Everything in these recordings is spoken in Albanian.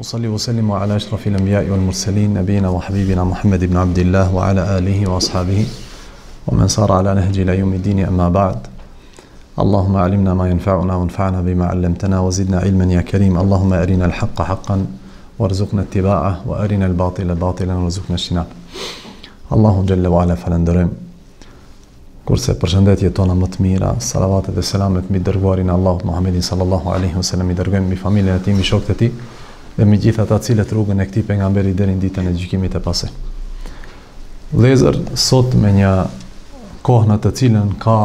أصلي آه، آه، آه. وسلم على أشرف الأنبياء والمرسلين نبينا وحبيبنا محمد بن عبد الله وعلى آله وأصحابه ومن صار على نهج إلى يوم الدين أما بعد اللهم علمنا ما ينفعنا وانفعنا بما علمتنا وزدنا علما يا كريم اللهم أرنا الحق حقا وارزقنا اتباعه وأرنا الباطل باطلا وارزقنا اجتنابه الله جل وعلا فلندرم Kurse përshëndetjet tona më të mira, salavatet dhe selamet mbi të dërguarin e Allahut Muhammedin sallallahu alaihi wasallam i dërgojmë mbi familjen e tij, mbi shokët e tij dhe mbi gjithë ata të cilët rrugën e këtij pejgamberi deri në ditën e gjykimit e pasojnë. Vëllezër sot jemi në një kohë në të cilën ka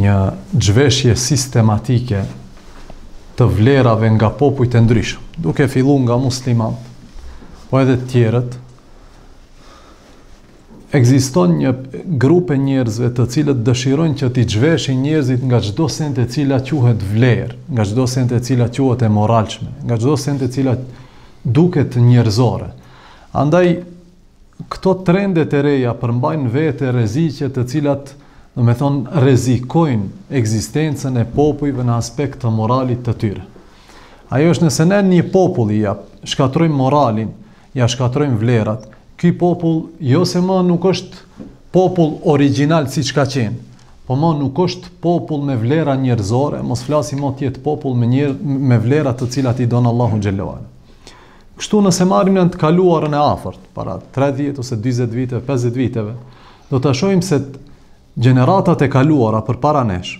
një zhveshje sistematike të vlerave nga popujt e ndryshëm, duke filluar nga muslimanët, po edhe të tjerët, Ekziston një grup e njerëzve të cilët dëshirojnë që t'i zhveshin njerëzit nga çdo send e cila quhet vlerë, nga çdo send e cila quhet e moralshme, nga çdo send e cila duket njerëzore. Andaj këto trende të reja përmbajnë në vete rreziqe të cilat, domethënë, rrezikojnë ekzistencën e popujve në aspekt të moralit të tyre. Ajo është nëse ne një populli ja shkatërrojmë moralin, Ja shkatërrojmë vlerat. Ky popull jo se ma nuk është popull origjinal siç ka qenë, po ma nuk është popull me vlera njerëzore, mos flasim ma të jetë popull me njerë, me vlera të cilat i don Allahu xhel-le ue ala. Kështu nëse marrim në të kaluarën e afërt, para 30 ose 20 viteve, 50 viteve, do të shohim se gjeneratat e kaluara përpara nesh,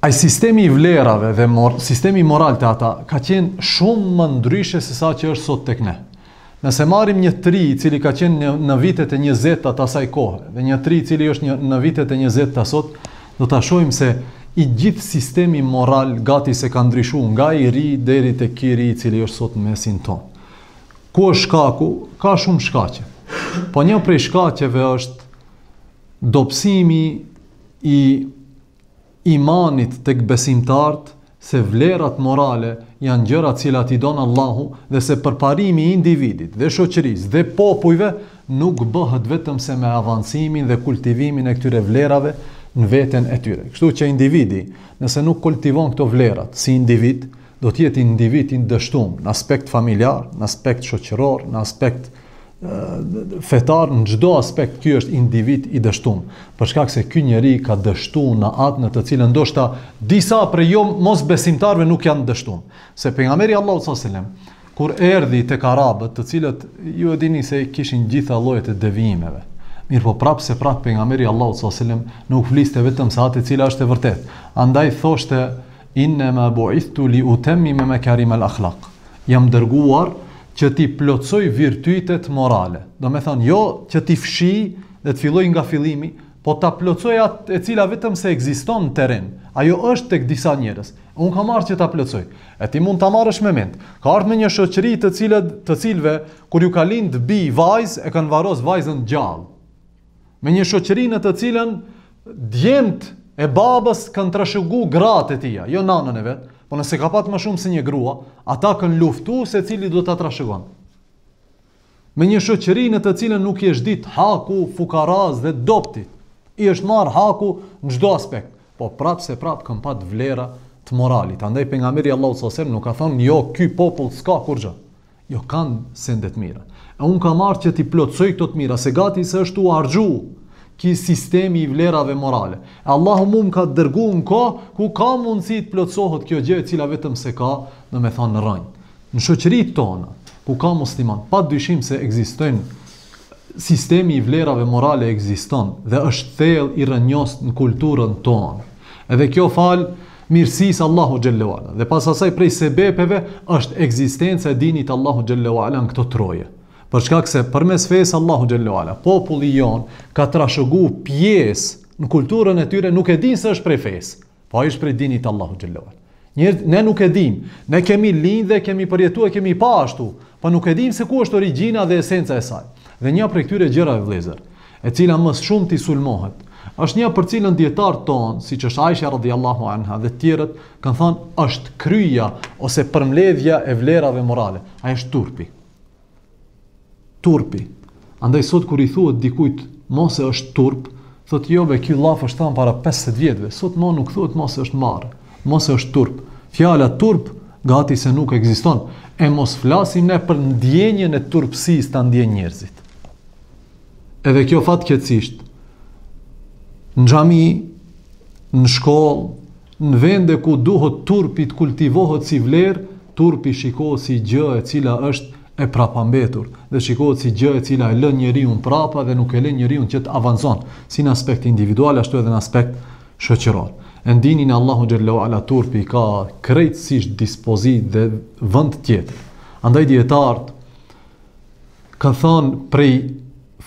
Ai sistemi i vlerave dhe mor, sistemi moral te ata ka qenë shumë më ndryshe se sa që është sot tek ne. Nëse marrim një të ri i cili ka qenë në, në vitet e 20-ta të asaj kohe dhe një të ri i cili është një, në vitet e 20-ta sot, do ta shohim se i gjithë sistemi moral gati se ka ndryshuar nga ai i ri deri te ky i ri i cili është sot në mesin tonë. Ku është shkaku? Ka shumë shkaqe. Po një prej shkaqeve është Dobësimi i imanit tek besimtarët se vlerat morale janë gjëra të cilat i don Allahu dhe se përparimi i individit dhe shoqërisë dhe popujve nuk bëhet vetëm se me avancimin dhe kultivimin e këtyre vlerave në veten e tyre. Kështu që individi, nëse nuk kultivon këto vlerat si individ, do të jetë individ i dështum në aspekt familjar, në aspekt shoqëror, në aspekt fetar në çdo aspekt ky është individ i dështun. Për shkak se ky njeri ka dështuar në atë në të cilën ndoshta disa prej jo mosbesimtarëve nuk janë dështuar. Se pejgamberi sallallahu alajhi wasallam kur erdhi tek arabët, të cilët ju e dini se kishin gjitha llojet e devijimeve. Mirëpo prapë se prapë pejgamberi sallallahu alajhi wasallam nuk fliste vetëm se atë e cila është e vërtetë. Andaj thoshte innama bu'ithtu li utammime makarim al akhlaq. Jam dërguar që t'i plotësoj virtytet morale. Domethënë, jo që t'i fshij dhe të filloj nga fillimi, po ta plotësoj atë e cila vetëm se ekziston në teren. Ajo është tek disa njerëz. Unë kam ardhur që ta plotësoj. E ti mund ta marrësh me mend. Ka ardh me një shoqëri të cilët, të cilëve kur ju ka lind bijë, vajzë, e kanë varros vajzën gjallë. Me një shoqëri në të cilën djemtë e babës kanë trashëgu gratë e tija, jo nanën e vet, po nëse ka patë më shumë se një grua, ata kanë luftu se cili do ta trashëgon. Me një shoqëri në të cilën nuk i është ditë haku fukarasë dhe të dobëtit, i është marrë haku në çdo aspekt, po prapëseprapë kanë patë vlera të moralit. Andaj Pejgamberi salallahu alejhi ue selem nuk ka thonë, jo, ky popull s'ka kurrgjë. Jo kanë sende të mira. E unë kam ardh që t'i plotësoj këto të mira, se gati se është u harxhu ky sistemi i vlerave morale. E Allahu mu më ka dërgu në kohë, ku ka mundësi të plotësohet kjo gjë e cila vetëm se ka, domethënë rrënjë. Në shoqëritë tona, ku ka muslimanë, pa dyshim se ekzistojnë Sistemi i vlerave morale ekziston dhe është thellë i rrënjosur në kulturën tonë. Edhe kjo falë mirësisë Allahu xhelle uala. Dhe pas asaj prej sebepeve është ekzistenca e dinit Allahu xhelle uala në këto troje. Për shkak se përmes fesë Allahu xhelle uala, populli jonë ka trashëgu pjesë në kulturën e tyre nuk e dinë se është prej fesë. Po ai është prej dinit Allahu xhelle uala. Njerëz, ne nuk e dimë. Ne kemi lindë dhe kemi përjetu, e kemi pa ashtu, po nuk e dimë se ku është origjina dhe esenca e saj. Dhe një prej këtyre gjërave vëllezër, e cila më së shumti sulmohet, është një për të cilën dijetarët tanë, siç është Aisha radhiyallahu anha dhe të tjerët, kanë thënë është kryja ose përmbledhja e vlerave morale. Ai është turpi. Turpi. Andaj sot kur i thuhet dikujt mos se është turp, thotë jo be ky llaf është thënë para 50 vjetëve. Sot më nuk thuhet mos se është marre, mos se është turp. Fjala turp gati se nuk ekziston. E mos flasim ne për ndjenjën e turpësisë ta ndiejnë njerëzit. Edhe kjo fatkeqësisht në xhami, në shkollë, Në vende ku duhet turpi të kultivohet si vlerë, turpi shikohet si gjë e cila është e prapambetur dhe shikohet si gjë e cila e lën njeriun prapa dhe nuk e lën njeriun që të avancon, si në aspekt individual ashtu edhe në aspekt shoqëror. E në dinin e Allahu xhelle u ala turpi ka krejtësisht dispozitë dhe vend tjetër. Andaj dijetarët kanë thënë prej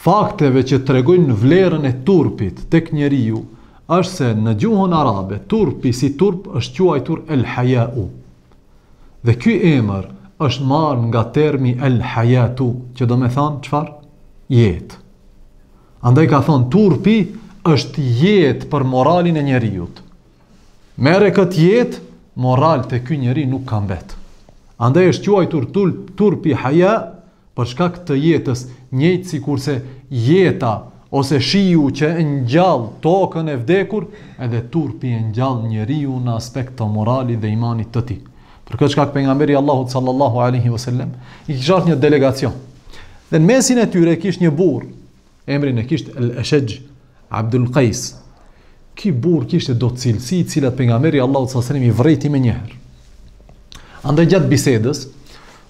fakteve që tregojnë vlerën e turpit tek njeriu është se në gjuhën arabe turpi si turp është quajtur el haya'u. Dhe ky emër është marrë nga termi el hayatu, që domethënë çfarë? Jetë. Andaj ka thonë turpi është jetë për moralin e njeriut. Merre këtë jetë, moral te ky njeri nuk ka mbet. Andaj është quajtur turpi haya Për shkak të jetës, njëjtë sikurse jeta ose shiu që e ngjall tokën e vdekur, edhe turpi e ngjall njeriun në aspekt të moralit dhe imanit të tij. Për këtë shkak pejgamberi i Allahut sallallahu alaihi wasallam i kish ardh një delegacion. Dhe në mesin e tyre kish një burrë, Emrin e kishte Al-Ashaj Abdul Qais. Ky burrë kishte do cilësi të cilat pejgamberi i Allahut sallallahu alaihi wasallam i vërejti menjëherë. Andaj gjatë bisedës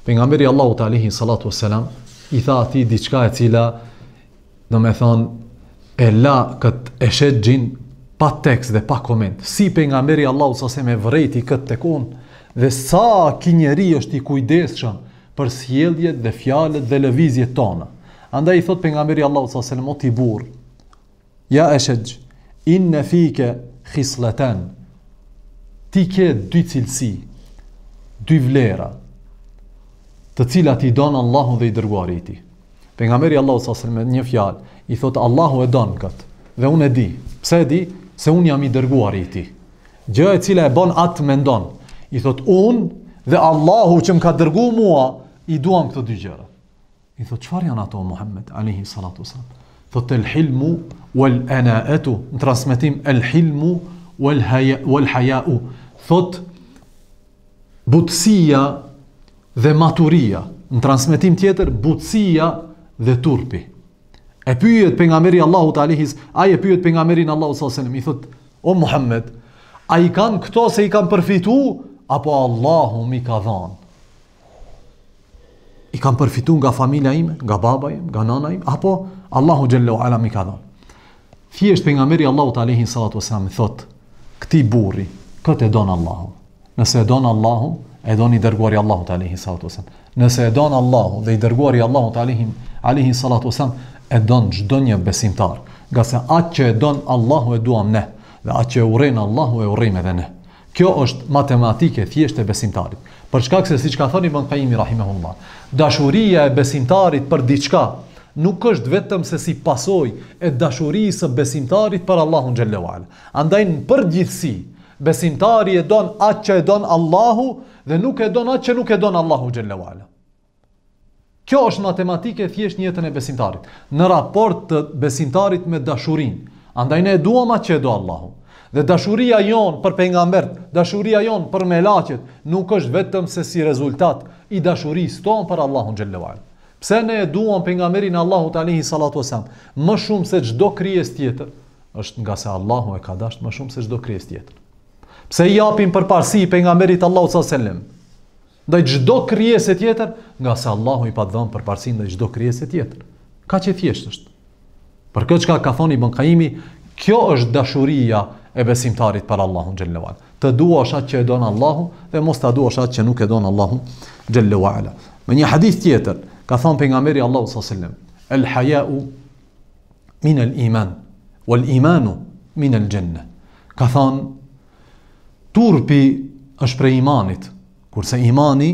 pejgamberi i Allahut alaihi salatu wasalam i tha atij diçka e cila domethënë e la kët Eshexhin pa tekst dhe pa koment. Si pejgamberi i Allahut sallallahu alaihi wasallam e vërejti kët tek unë dhe sa ky njeri është i kujdesshëm për sjelljet dhe fjalët dhe lëvizjet tona. Andaj i thot pejgamberi i Allahut sallallahu alaihi wasallam o ti burrë, ja Ashaj inne fika khislatan. Ti ke dy cilësi, dy vlera, të cilat i don Allahu dhe i dërguari i tij. Pejgamberi i Allahut sallallahu alaihi wasallam një fjalë i thot Allahu e don kët dhe unë e di. Pse e di? Se unë jam i dërguari i tij. Gjë e cila e bën atë me mendu. I thot unë dhe Allahu që më ka dërgu mua i duam këto dy gjëra. I thot çfarë janë ato Muhammed alayhi salatu wasalam. Thot el hilmu wal anaatu, në transmetim el hilmu wal haya wal hayau. Thot butësia dhe maturia, në transmetim tjetër butësia dhe turpi. E pyet pejgamberi i Allahut alejhis, ai e pyet pejgamberin e Allahut sallallahu alaihi wasallam, i thot: "O Muhammed, a i kam këto se i kam përfitu apo Allahu mi ka dhënë?" I kam përfitu nga familja ime, nga baba im, nga nana ime, apo Allahu xhelle uala mi ka dhënë? Thjesht pejgamberi i Allahut alejhi sallatu wasalam i thotë këtij burri, këtë e don Allahu. Nëse e don Allahu, e don i dërguari i Allahut alejhi sallatu wasalam. Nëse e don Allahu dhe i dërguari i Allahut alejhi alejhi sallatu wasalam, e don çdo një besimtar. Ngase atë që e don Allahu e duam ne, dhe atë që e urren Allahu e urrejmë edhe ne. Kjo është matematikë e thjeshtë e besimtarit. Për shkak se siç ka thënë Ibn Qayimi rahimehullah, dashuria e besimtarit për diçka nuk është vetëm se si pasojë e dashurisë së besimtarit për Allahun xhelle uala. Andaj në përgjithësi, besimtari e don atë që e don Allahu dhe nuk e don atë që nuk e don Allahu xhelle uala. Kjo është matematikë e thjeshtë në jetën e besimtarit, në raport të besimtarit me dashurinë. Andaj ne e duam atë që e do Allahu. Dhe dashuria jonë për pejgamberët, dashuria jonë për melaqet, nuk është vetëm se si rezultat i dashurisë tonë për Allahun xhelle ue ala. Pse ne e duam pejgamberin e Allahut alejhi salatu ue selam, më shumë se çdo krijesë tjetër, është ngase Allahu e ka dasht më shumë se çdo krijesë tjetër. Pse i japim përparësi pejgamberit alejhi salatu ue selam, ndaj çdo krijese tjetër, ngase Allahu i pat dhënë përparësi ndaj çdo krijese tjetër. Kaq e thjeshtë është. Për këtë shkak ka thënë Ibn Kajimi, kjo është dashuria e besimtarit për Allahun xhelle ue ala. Të duash atë që e don Allahu dhe mos ta duash atë që nuk e don Allahu xhelle ue ala. Në një hadith tjetër ka thënë pejgamberi i Allahut sallallahu alaihi wasallam, "El haya'u min al-iman wal imanu min al-janna." Ka thënë Turpi është prej imanit, kurse imani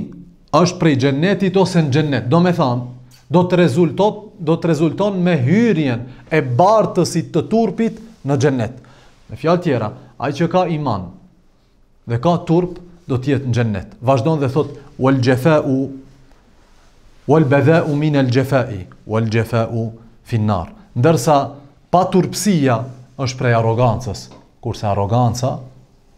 është prej xhennetit ose në xhennet. Domethënë, do të rezultot, do të rezulton me hyrjen e bartësit të turpit në xhennet. Me fjalë tjera, ai që ka iman dhe ka turp do të jetë në xhennet. Vazhdon dhe thotë wal jafa'u wal badha'u min al jafa'i wal jafa'u fi nar. Ndërsa Paturpësia është prej arrogancës, kurse arroganca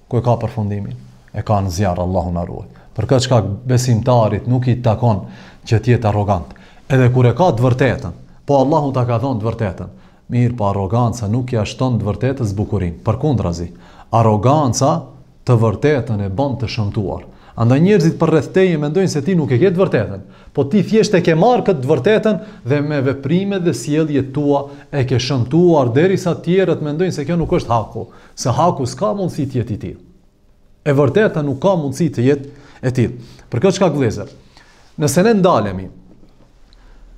ku e ka përfundimin? E ka në zjarr, Allahu na ruajtë. Për këtë shkak besimtarit nuk i takon që të jetë arrogant. Edhe kur e ka të vërtetën, po Allahu ta ka dhënë të vërtetën, mirëpo arroganca nuk ia shton të vërtetës bukurinë, përkundrazi, arroganca Të vërtetën e bën të shëmtuar. Andaj njerëzit përreth teje mendojnë se ti nuk e ke të vërtetën, po ti thjesht e ke marrë këtë të vërtetën dhe me veprimet dhe sjelljet tua e ke shëmtuar derisa të tjerët mendojnë se kjo nuk është haku, se haku s'ka mundësi të jetë i tillë. E vërteta nuk ka mundësi të jetë e tillë. Për këtë shkak vëllezër, Nëse ne ndalemi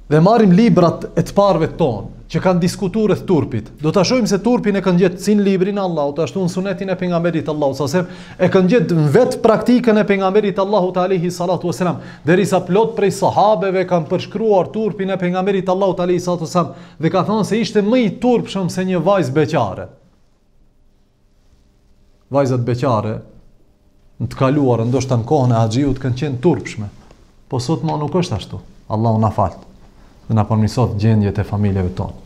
dhe marrim librat e të parëve tonë, që kanë diskutuar rreth turpit, do ta shohim se turpin e kanë gjetë si n'librin e Allahut, ashtu në sunetin e pejgamberit alejhi selam e kanë gjetë n'vetë praktikën e pejgamberit t'Allahut alejhi salatu wasalam, derisa plot prej sahabeve kanë përshkruar turpin e pejgamberit t'Allahut alejhi salatu wasalam dhe ka thënë se ishte më i turpshëm se një vajzë beqare. Vajzat beqare në të kaluarën, ndoshta në kohën e haxhiut kanë qenë t'turpshme. Po sot më nuk është ashtu. Allahu na faltë. Dhe na përmirësoftë gjendjet e familjeve tonë.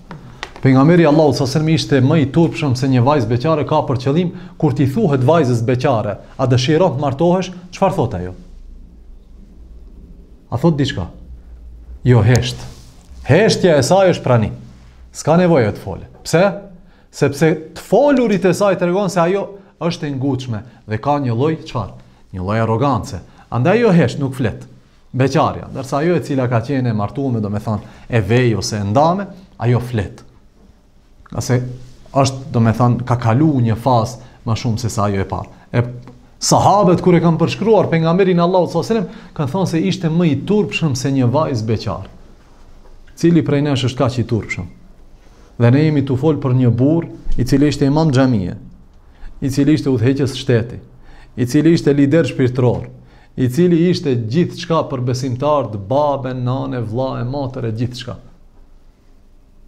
Pejgamberi alejhi selam ishte më i turpshëm se një vajzë beqare ka për qëllim kur t'i thuhet vajzës beqare, a dëshiron të martohesh? Çfarë thotë ajo? A thotë diçka? Jo hesht. Heshtja e saj është pranim. S'ka nevojë të folë. Pse? Sepse të folurit e saj tregon se ajo është e ngutshme dhe ka një lloj çfarë? Një lloj arrogance. Andaj ajo hesht, nuk flet. Beqarja, ndërsa ajo e cila ka qenë e martuar, domethënë e ve ose e ndame, ajo flet. Ngase është, domethënë, ka kalu një fazë më shumë se sa ajo e parë. E sahabët kur e kanë përshkruar pejgamberin e Allahut sallallahu alajhi wasallam, kanë thënë se ishte më i turpshëm se një vajzë beqare. Cili prej nesh është kaq i turpshëm? Dhe ne jemi tu fol për një burrë i cili ishte imam xhamie, i cili ishte udhëheqës shteti, i cili ishte lider shpirtëror, i cili ishte gjithçka për besimtarët, babë, nanë, vëlla e motër e gjithçka.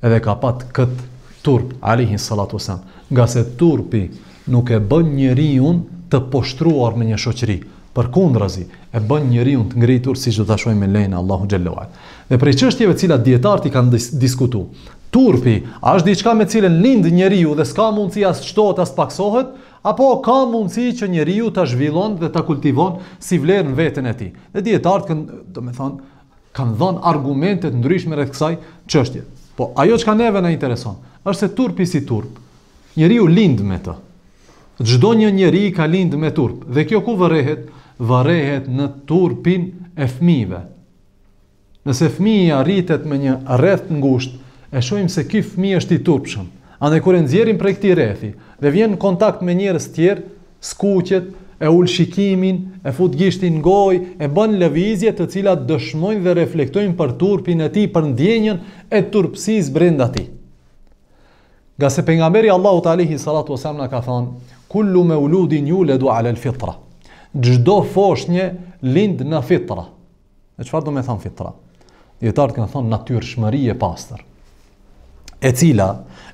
Edhe ka pat këtë turp alejhi salatu selam, ngase turpi nuk e bën njeriun të poshtruar në një shoqëri, Përkundrazi, e bën njeriun të ngritur siç do ta shohim me lejen e Allahut xhel-le ue ala. Dhe prej çështjeve të cilat dijetarët i kanë diskutu, turpi, a është diçka me të cilën lind njeriu dhe s'ka mundësi as të shtohet as të pakësohet, apo ka mundësi që njeriu ta zhvillon dhe ta kultivon si vlerë në veten e tij. Dhe dijetarët kanë, domethënë, kanë dhënë argumente të ndryshme rreth kësaj çështje. Po ajo çka neve na intereson, është se turpi si turp, njeriu lind me të. Çdo një njeri ka lindë me turp, dhe kjo ku vërehet? Vërehet në turpin e fëmijëve. Nëse fëmija rritet me një rreth të ngushtë, e shohim se ky fëmijë është i turpshëm. Andaj kur e nxjerrim prej këtij rrethi, dhe vjen në kontakt me njerëz tjerë, skuqet, e ul shikimin, e fut gishtin në gojë, e bën lëvizje të cilat dëshmojnë dhe reflektojnë për turpin e tij, për ndjenjën e turpësisë brenda tij. Ngase pejgamberi i Allahut alejhi salatu ues selam ka thënë, kullu meuludin juledu alel fitra. Çdo foshnje lind në fitra. E çfarë domethënë fitra? Dijetarët kanë thënë natyrshmëri e pastër. E cila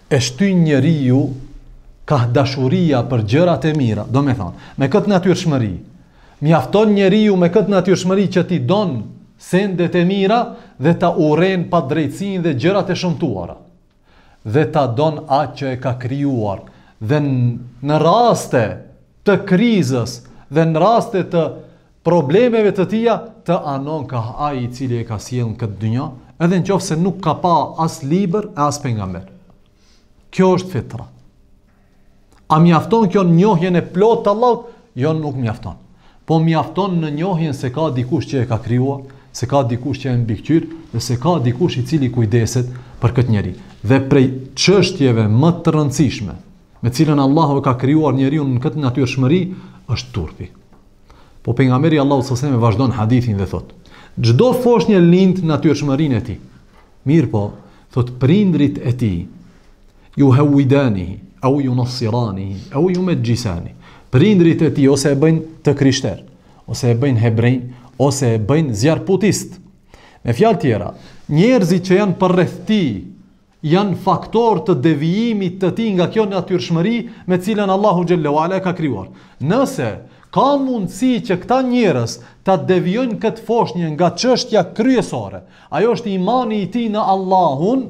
e shtyn njeriun kah dashuria për gjërat e mira. Domethënë, me këtë natyrshmëri. Mjafton njeriu me këtë natyrshmëri që t'i don sendet e mira dhe ta urren padrejtësinë dhe gjërat e shëmtuara. dhe ta don atë që e ka krijuar dhe në raste të krizës dhe në raste të problemeve të tija të anon kah ai i cili e ka sjellë në këtë dynja edhe në qoftë se nuk ka pa as libër e as pejgamber kjo është fitra A mjafton kjo në njohjen e plotë të Allahut? Jo, nuk mjafton. Po mjafton në njohjen se ka dikush që e ka krijuar, se ka dikush që e mbikëqyr dhe se ka dikush i cili kujdeset për këtë njeri. Dhe prej çështjeve më të rëndësishme, me cilën Allahu e ka krijuar njeriun në këtë natyrshmëri, është turpi. Po pejgamberi i Allahut sallallahu alajhi wasallam vazhdon hadithin dhe thotë: Çdo foshnje lind në natyrshmërinë e tij. Mirëpo, thotë prindërit e tij, Yuhawidanihi au yunassiranihi au yumajjisani. Prindërit e tij ose e bëjnë të krishter, ose e bëjnë hebrej, ose e bëjnë zjarrputist. Me fjalë tjera, njerëzit që janë përreth tij janë faktor të devijimit të tij nga kjo natyrshmëri me të cilën Allahu xhel-le ue ala e ka krijuar. Nëse ka mundësi që këta njerëz ta devijojnë këtë foshnje nga çështja kryesore, ajo është imani i tij në Allahun,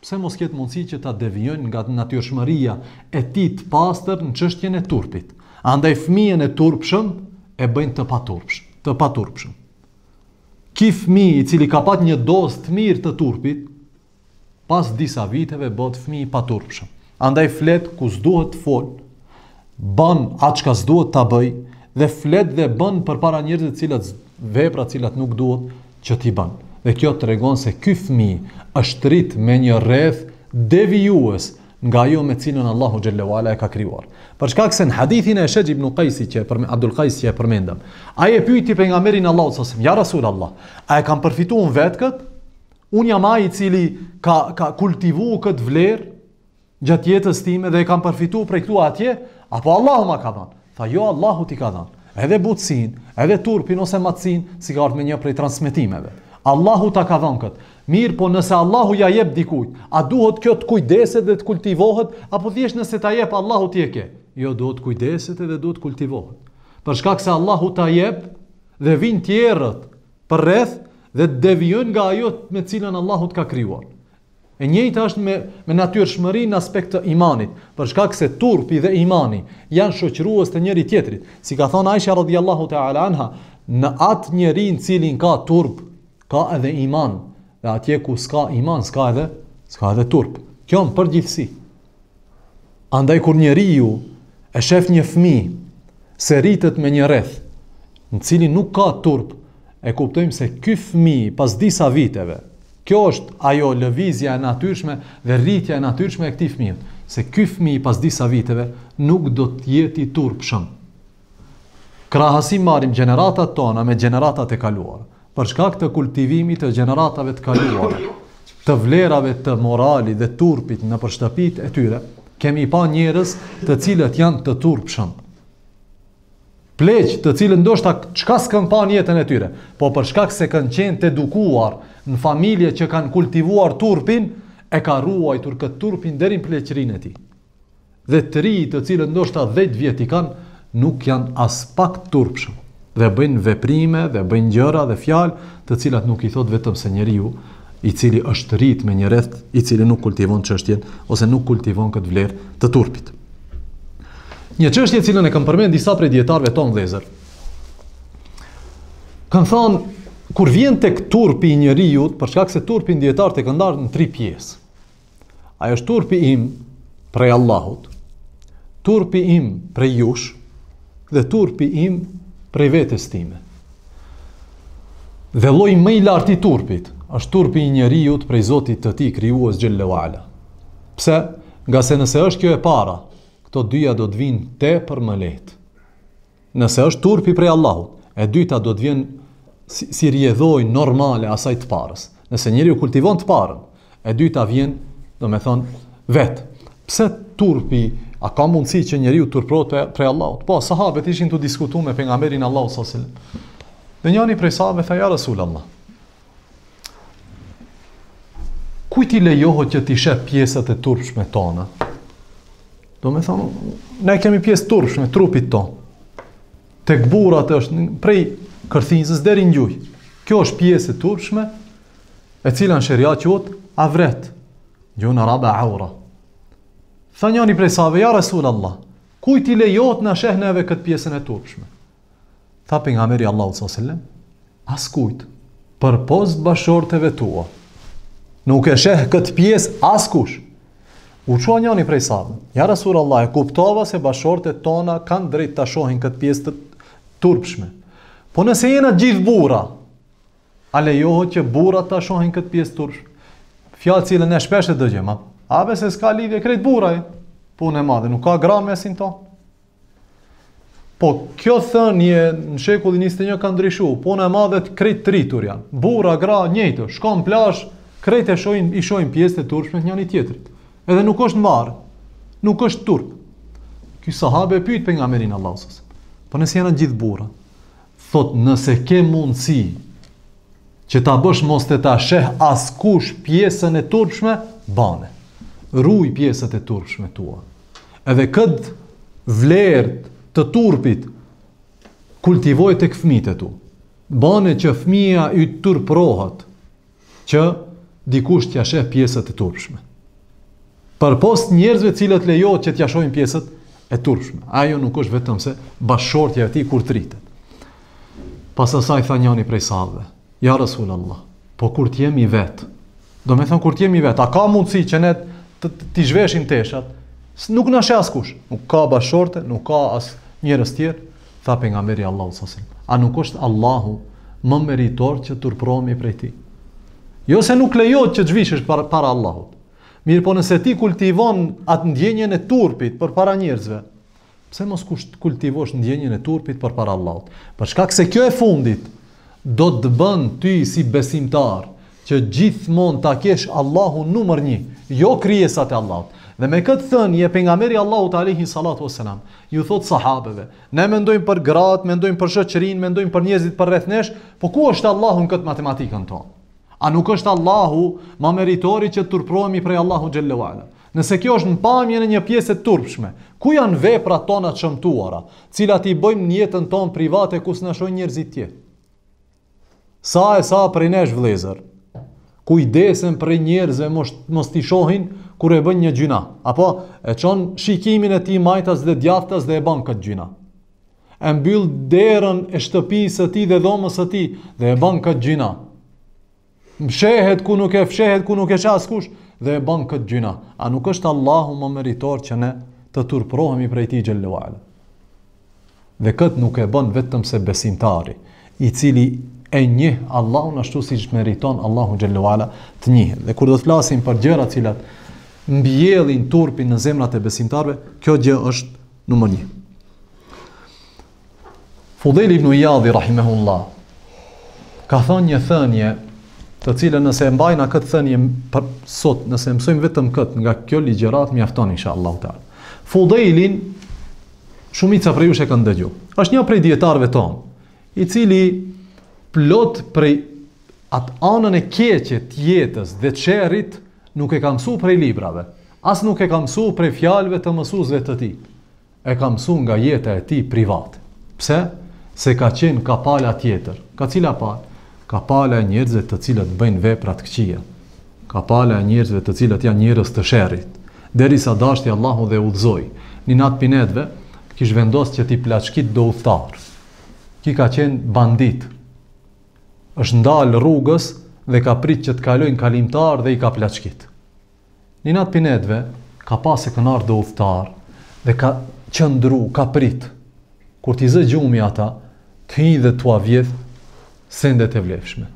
Pse mos të ketë mundësi që ta devijojnë nga natyrshmëria e tij të pastër në çështjen e turpit? Andaj fëmijën e turpshëm e bëjnë të paturpshëm, të paturpshëm. Ky fëmijë i cili ka pat një dozë të mirë të turpit, pas disa viteve bëhet fëmijë i paturpshëm. Andaj flet ku s'duhet të fol, bën atë çka s'duhet ta bëjë dhe flet dhe bën përpara njerëzve të cilat vepra të cilat nuk duhet që t'i bën. Dhe kjo tregon se ky fëmijë është rrit me një rreth devijues nga ajo me të cilën Allahu xhel-le ue ala e ka krijuar. Për shkak se në hadithin e Eshexh ibnu Kajsit Abdul Kajs që e përmendëm, ai e pyeti pejgamberin sallallahu alaihi wasallam, "Ya Rasul Allah, a e kam përfitu vetë kët?" Unë jam ai i cili ka ka kultivu këtë vlerë gjatë jetës time dhe e kam përfitu prej këtu atje, apo Allahu ma ka dhanë? Tha jo Allahu t'i ka dhanë. Edhe butësinë, edhe turpin ose matësinë, si ka ardh me një prej transmetimeve. Allahu ta ka dhanë këtë. Mirë, po nëse Allahu ia jep dikujt, a duhet kjo të kujdeset dhe të kultivohet, apo thjesht nëse ta jep Allahu ti e ke? Jo, duhet të kujdeset dhe duhet të kultivohet. Për shkak se Allahu ta jep dhe vijnë tjerët përreth dhe të devijojnë nga ajo me të cilën Allahu të ka krijuar. E njëjta është me me natyrshmërinë në aspekt të imanit, për shkak se turpi dhe imani janë shoqërues të njëri-tjetrit. Si ka thënë Aisha radhiyallahu ta'ala anha, në atë njeri në cilin ka turp, ka edhe iman, dhe atje ku s'ka iman, s'ka edhe s'ka edhe turp. Kjo në përgjithësi. Andaj kur njeriu e shef një fëmijë se rritet me një rreth, në cilin nuk ka turp, e kuptojmë se ky fëmijë pas disa viteve, kjo është ajo lëvizja e natyrshme dhe rritja e natyrshme e këtij fëmijë, se ky fëmijë pas disa viteve nuk do të jetë i turpshëm. Krahasim marrim gjeneratat tona me gjeneratat e kaluara. Për shkak të kultivimit të gjeneratave të kaluara, të vlerave të moralit dhe turpit nëpër shtëpitë e tyre, kemi pa njerëz të cilët janë të turpshëm. Pleq të cilët ndoshta çka s'kanë pa n'jetën e tyre, po për shkak se kanë qenë të edukuar në familje që kanë kultivuar turpin, e ka ruajtur këtë turpin deri në pleqërinë e tij. dhe të rinj të cilët ndoshta 10 vjet i kanë nuk janë aspak të turpshëm dhe bëjnë veprime dhe bëjnë gjëra dhe fjalë të cilat nuk i thotë vetëm se njeriu i cili është rrit me një rreth i cili nuk kultivon çështjen ose nuk kultivon këtë vlerë të turpit. Një çështje e cilën e kanë përmend disa prej dijetarëve tanë vëllezër. Kan thon kur vjen tek turpi i njeriut, për shkak se turpin dijetarët e kanë ndarë në tri pjesë. Ai është turpi im prej Allahut, turpi im prej jush dhe turpi im prej vetes time. Dhe lloji më i lartë i turpit, është turpi i njeriut prej Zotit të tij Krijues xhel-le ve ala. Pse? Ngase nëse është kjo e para, këto dyja do të vijnë tepër më lehtë. Nëse është turpi prej Allahut, e dyta do të vjen si, si rrjedhojë normale asaj të parës. Nëse njeriu kultivon të parën, e dyta vjen, domethonë, vetë. Pse turpi, a ka mundësi që njeriu turprohet prej, prej Allahut? Po, sahabët ishin tu diskutu me pejgamberin e Allahut sallallahu alejhi ve selem. Dhe njani prej sahabëve tha, ja Rasulullah, Kujt i lejohet që t'i shef pjesët e turpshme tona? Domethonë, ne kemi pjesë të turpshme të trupit tonë. Tek burrat është prej kërthizës deri në gjuj. Kjo është pjesë e turpshme, e cila në sheriat quhet avret. Në gjuhën arabe aura. Tha njani prej sahabëve, ja Resulullah, kujt i lejohet na sheh neve këtë pjesën e turpshme? Tha pejgamberi i Allahut sallallahu alaihi wasallam, askujt përpos bashkëshorteve tua. Nuk e sheh këtë pjesë askush. U çua njani prej sahabëve. Ja Rasulullah, e kuptova se bashkëshortet tona kanë drejt ta shohin këtë pjesë të turpshme. Po nëse jena gjithë burra, a lejohet që burrat ta shohin këtë pjesë të turpshme? Fjalë të cilën ne shpesh e dëgjojmë. A be se s'ka lidhje krejt burra jena? Punë e madhe, nuk ka gra në mesin tonë. Po kjo thënie në shekullin 21 ka ndryshu, punë e madhe, krejt të rritur janë. Burra, gra, njëjtë, shkojnë në plazh, krejt e shohin, i shohin pjesët e turpshme të njëri tjetrit. Edhe nuk është marre, nuk është turp. Ky sahabe e pyet pejgamberin e Allahut sa. Po nëse janë gjithë burra, thot nëse ke mundësi që ta bësh mos të ta sheh askush pjesën e turpshme, bane. Ruaji pjesët e turpshme tua. Edhe këtë vlerë të turpit kultivoje tek fëmijët e tu. Bane që fëmija yt të turprohet që dikush t'ia sheh pjesët e turpshme. Përpos njerëzve të cilët lejohet që t'ia shohin pjesët e turpshme. Ajo nuk është vetëm se bashkëshortja e tij kur të rritet. Pas asaj tha njani prej sahabëve, Ja Resul Allah, po kur të jem i vetë, domethënë kur të jem i vetë, a ka mundësi që ne t'i zhveshim teshat, nuk na sheh askush, nuk ka bashkëshorte, nuk ka as njerëz tjerë, tha pejgamberi alejhi selam: a nuk është Allahu më meritor që të turprohemi prej tij. Jo se nuk lejohet që të zhvishesh para, para Allahut, mirëpo nëse ti kultivon atë ndjenjën e turpit përpara njerëzve, Pse mos të kultivosh ndjenjën e turpit përpara Allahut? Për shkak se kjo e fundit do të bën ty si besimtar që gjithmonë ta kesh Allahun numër 1, jo krijesat e Allahut. Dhe me këtë thënie pejgamberi i Allahut alejhi salatu ues selam, iu thotë sahabeve, ne mendojmë për gratë, mendojmë për shoqërinë, mendojmë për njerëzit përreth nesh, po ku është Allahu në këtë matematikën tonë? A nuk është Allahu më meritori që të turprohemi prej Allahu xhel-le ue ala? Nëse kjo është në pamjen e një pjese të turpshme, ku janë veprat tona të shëmtuara, cilat i bëjmë në jetën tonë private ku s'na shohin njerëzit tjerë? Sa e sa prej nesh vëllezër, kujdesen prej njerëzve mos mos t'i shohin kur e bën një gjynah, apo e çon shikimin e tij majtas dhe djathtas dhe e bën këtë gjynah. E mbyll derën e shtëpisë së tij dhe dhomës së tij dhe e bën këtë gjynah. Mshehet ku nuk e fshehet ku nuk e sheh askush dhe e bën këtë gjynah. A nuk është Allahu më meritor që ne të turprohemi prej tij xhel-le ue ala. Dhe këtë nuk e bën vetëm se besimtari, i cili e njeh Allahun ashtu siç meriton Allahu xhel-le ue ala të njihet. Dhe kur do të flasim për gjërat cilat mbjellin turpin në zemrat e besimtarëve, kjo gjë është numër një. Fudhejl ibn Ijadhi rahimehullah ka thënë një thënie të cilën nëse e mbajmë këtë thënie për sot, nëse e mësojmë vetëm këtë nga kjo ligjëratë mjafton inshallah teala. Fudhejlin shumica prej jush e kanë dëgju. Është një prej dijetarëve tonë, i cili plot prej atë anën e keqe të jetës dhe të sherrit nuk e ka mësuar prej librave, as nuk e ka mësuar prej fjalëve të mësuesve të tij. E ka mësu nga jeta e tij private. Pse? Se ka qenë kah pala tjetër. Kah cila palë? Kah pala e njerëzve të cilët bëjnë vepra të këqija. Kah pala e njerëzve të cilët janë njerëz të sherrit. Derisa dashti Allahu dhe e udhëzoi. Një natë prej netëve, kish vendos që t'i plaçkit do udhëtarë. Ky ka qenë bandit. Është ndalë rrugës dhe ka prit që të kalojnë kalimtarë dhe i ka plaçkit. Një natë prej netve ka pasë qenë do udhëtarë dhe ka qëndru, ka prit, kur t'i zë gjumi ata, të hyjë dhe t'ua vjedh sendet e vlefshme.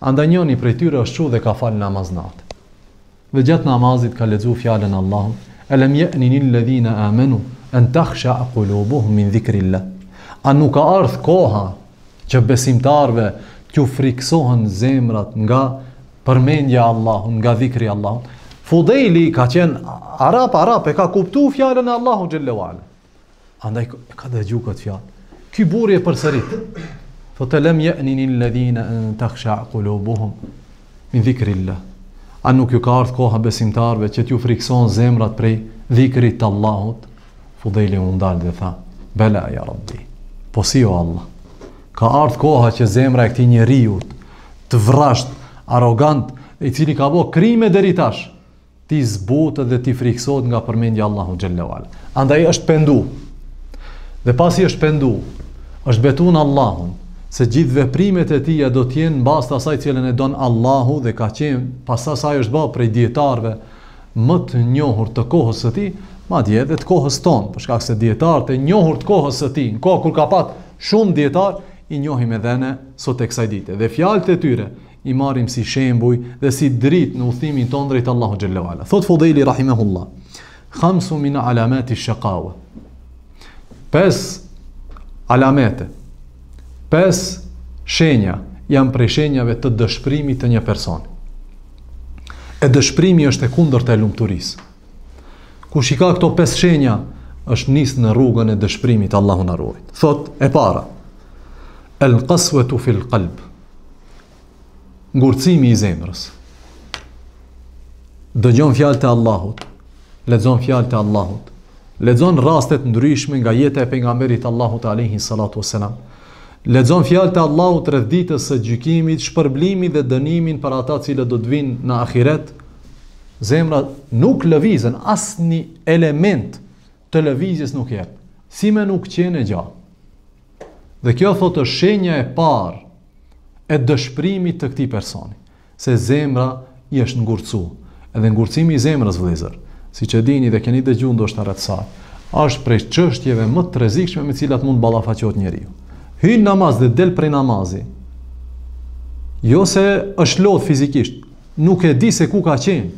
Andaj njoni prej tyre është çu dhe ka falë namaz natë. Dhe gjatë namazit ka lexu fjalën e Allahut, Elem je'ni liledhina amenu en tahsha'a kulubuhum min dhikrillah. A nuk ka ardhë koha që besimtarëve t'ju frikësohen zemrat nga Përmendja e Allahut, nga dhikri i Allahut. Fudejli ka qenë arab, arab, e ka kuptu fjalën e Allahut xhelle ue ala. Andaj, e ka dëgju këtë fjalë. Ky burri e përsërit. Thot elem je'ni liledhina en tahsha kulubuhum min dhikrillah. A nuk ju ka ardhë koha besimtarëve që t'ju frikësohen zemrat prej dhikrit të Allahut? Fudejli u ndal dhe tha, bela ja rabbi. Po si jo Allah. Ka ardhë koha që zemra e këtij njeriut të vrazhdë, arrogant, i cili ka bo krime deri tash, t'i zbutet dhe t'i frikësohet nga përmendja e Allahut xhelle ue ala. Andaj është pendu, dhe pasi është pendu, është betu në Allahun, se gjithë veprimet e tija do të jenë në bazë të asaj cilën e don Allahu dhe ka qenë, pas asaj është ba prej dijetarëve më të njohur të kohës së tij, madje edhe të kohës tonë, për shkak se dijetarët e njohur të kohës së tij, në kohë kur ka pat shumë dijetarë, i njohim edhe ne sot e kësaj dite dhe fjalët e tyre i marrim si shembuj dhe si dritë në udhëtimin tonë drejt Allahut xhelle ue ala. Thot Fudejli rahimehullah, "Khamsu min alamatish shaqawa." Pes alamete, pes shenja janë prej shenjave të dëshpërimit të një personi. E dëshpërimi është e kundërta e lumturisë. Kush i ka këto pesë shenja, është nis në rrugën e dëshpërimit, Allahu na ruajt. Thot e para, el qaswatu fil qalb. Ngurcimi i zemrës. Dëgjon fjalët e Allahut, lexon fjalët e Allahut, lexon raste të ndryshme nga jeta e pejgamberit të Allahut alayhi salatu wasalam. Lexon fjalët e Allahut rreth ditës së gjykimit, shpërblimin dhe dënimin për ata cilët do të vijnë në ahiret. Zemra nuk lëviz, asnjë element të lëvizjes nuk jep. Si me nuk qenë e gjallë. Dhe kjo thotë është shenja e parë e dëshprimit të këtij personi. Se zemra i është ngurcu. Edhe ngurcimi i zemrës vëllezër, siç e dini dhe keni dëgju ndoshta rreth saj, është prej çështjeve më të rrezikshme me cilat mund të ballafaqohet njeriu. Hyn në namaz dhe del prej namazi, jo se është lodh fizikisht, nuk e di se ku ka qenë.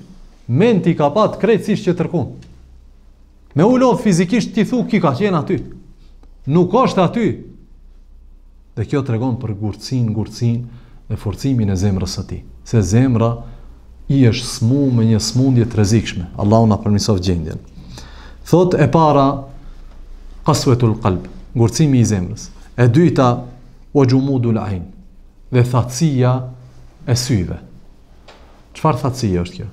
Mentë i ka pat krejtësisht tjetërkund. Me u lodh fizikisht ti thu ky ka qenë aty. Nuk është aty. Dhe kjo tregon për gurtësinë, gurtësinë dhe forcimin e zemrës së tij. Se zemra i është smu me një sëmundje të rrezikshme. Allahu na përmirësoftë gjendjen. Thotë e para qaswatul qalb, gurtësimi i zemrës. E dyta wa jumudul ain, dhe thatësia e syve. Çfarë thatësie është kjo?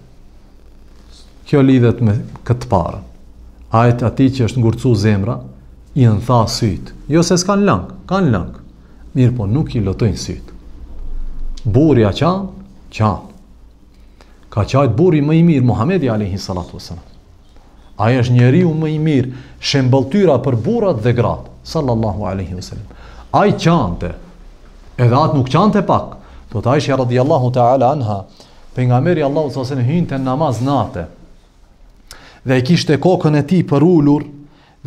Kjo lidhet me këtë të parën. Ai, atij që i është ngurcu zemra, i janë tha sytë. Jo se s'kanë lang, kanë lang. Mirëpo nuk i lotojnë sytë. Burri a qan, qan. Ka qajtë burri më i mirë, Muhammedi a.s. Ai është njeriu më i mirë, shembulltyra për burrat dhe gratë, sallallahu alaihi wasallam. Ai qante, edhe atë nuk qante pak. Thotë Aisha radhiyallahu ta'ala anha, pejgamberi sallallahu alaihi wasallam hynte në namaz natë. Dhe e kishte kokën e tij përulur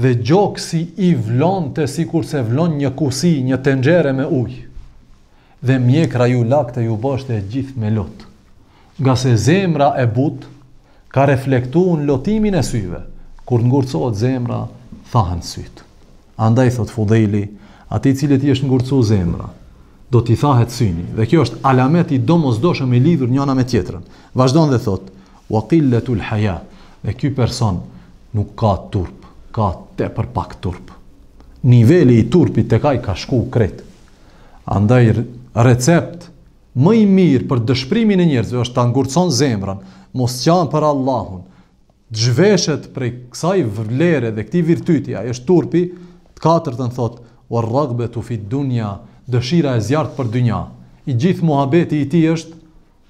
dhe gjoksi i vlonte sikurse vlon një kusi, një tenxhere me ujë. Dhe mjekra iu lagte iu boshte e gjithë me lot. Ngase zemra e butë ka reflektu në lotimin e syve, kur ngurcohet zemra, thahen sytë. Andaj thotë Fudajli, atij cilit i është ngurcu zemra, do t'i thahet syni, dhe kjo është alamet i domosdoshëm i lidhur njëna me tjetrën. Vazhdon dhe thotë, wa qillatul haya, dhe ky person nuk ka turp, ka tepër pak turp. Niveli i turpit tek ai ka shku krejt. Andaj recept Më i mirë për dëshprimin e njerëzve është ta ngurcon zemrën, mos qan për Allahun, zhveshet prej kësaj vlere dhe këtij virtyti, ai është turpi, të katërtën thotë, Wa rraghbetu fid dunja, dëshira e zjarrtë për dynja. I gjithë muhabeti i tij është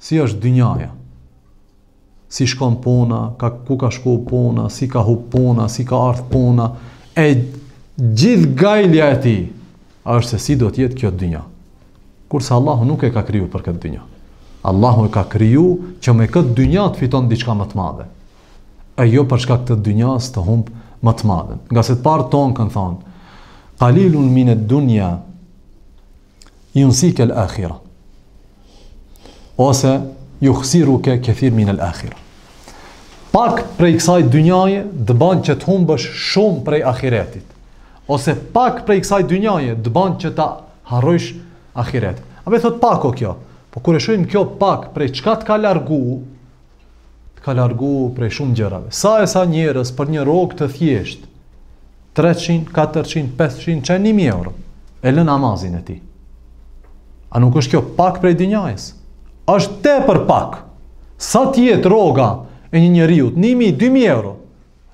si është dynjaja. si shkon puna, ka, ku ka shku puna, si ka hup puna, si ka ardh puna, e gjithë gajlja e tij është se si do t'jetë kjo dynja. Kurse Allahu nuk e ka kriju për këtë dynja. Allahu e ka kriju që me këtë dynja të fiton diçka më të madhe. E jo për shkak të dynjasë të humbë më të madhen. Ngase të parët tonë kanë thonë, Kalilun minet dunja, Yunsike al-akhira. Ose yukhsiruke kathir min al-akhira. Pak prej kësaj dynjaje të bën që të humbësh shumë prej ahiretit. Ose pak prej kësaj dynjaje të bën që ta harrojsh ahiretin. A ve thotë pak o kjo? Po kur e shohim kjo pak prej çka të ka largu, Të ka largu prej shumë gjërave. Sa e sa njerëz për një rrogë të thjeshtë, 300, 400, 500, qe 1000 euro, e lë namazin e tij. A nuk është kjo pak prej dynjajës? Është tepër pak. Sa të jetë rroga e një njeriut, 1000, 2000 euro,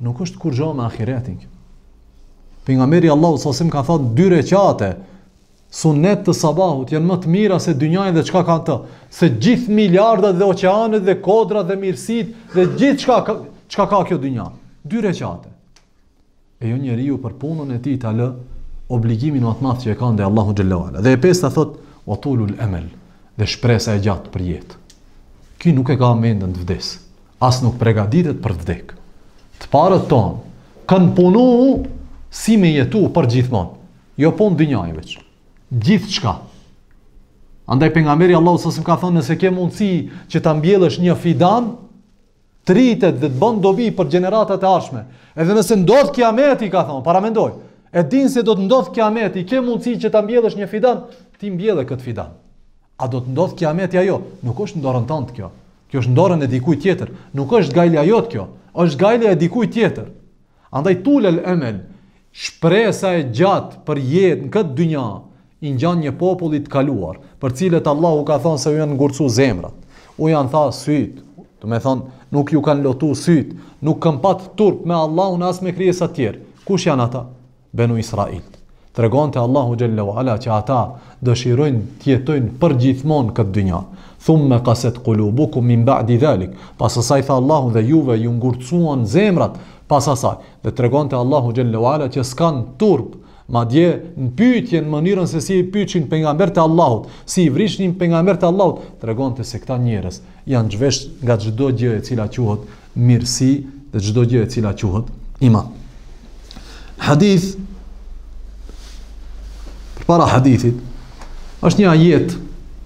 nuk është kurgjo me ahiretin kjo. Pejgamberi alejhi selam ka thonë, dy reqate, sunet të sabahut janë më të mira se dynjaja dhe çka ka në të, se gjithë miliardat dhe oqeanet dhe kodrat dhe mirësitë dhe gjithë çka ka, çka ka kjo dynja. Dy reqate. E jo njeriu për punën e tij ta lë obligimin më të madh që e ka ndaj Allahu xhelle ve ala. Dhe e pesta thot ve tulul emel dhe shpresa e gjatë për jetë. Ky nuk e ka mendjen të vdes. As nuk pregaditet për të vdek. Të parët tonë kanë punu si me jetu për gjithmonë. Jo punë dynjaje veç. Gjithçka. Andaj pejgamberi alejhi selam ka thonë nëse ke mundësi që ta mbjellësh një fidan, të rritet dhe të bon dobi për gjeneratat e ardhshme. Edhe nëse ndodh kiameti, ka thënë, paramendoje, e din se do të ndodh kiameti, ke mundësi që ta mbjellësh një fidan, ti mbjelle këtë fidan. A do të ndodh kiameti a jo? Nuk është n'dorën tënde kjo. Kjo është n'dorën e dikujt tjetër. Nuk është gajlja jote kjo. Është gajlja e dikujt tjetër. Andaj tulul emel, shpresa e gjatë për jetë në këtë dynja, i ngjan një populli të kaluar, për të cilët Allahu ka thonë se u janë ngurcu zemrat, u janë tha sytë, domethonë nuk ju kanë lotu sytë, nuk kanë pat turp me Allahun as me krijesat tjera. Kush janë ata? Benu Israilt. Tregonte Allahu xhelle ve ala që ata dëshirojnë të jetojnë përgjithmonë n'këtë dynja. Thumme kaset kulubukum min ba'di dhalik. Pas asaj tha Allahu dhe juve ju ngurtësuan zemrat pas asaj. Dhe tregonte Allahu xhelle ve ala që s'kanë turp. Madje në pytje në mënyrën se si i pytshin pejgamberët e Allahut, si i vrishnin pejgamberët e Allahut, tregonte se këta njerëz janë zhvesh nga çdo gjë e cila quhet mirësi dhe çdo gjë e cila quhet iman. Hadith përpara hadithit është një ajet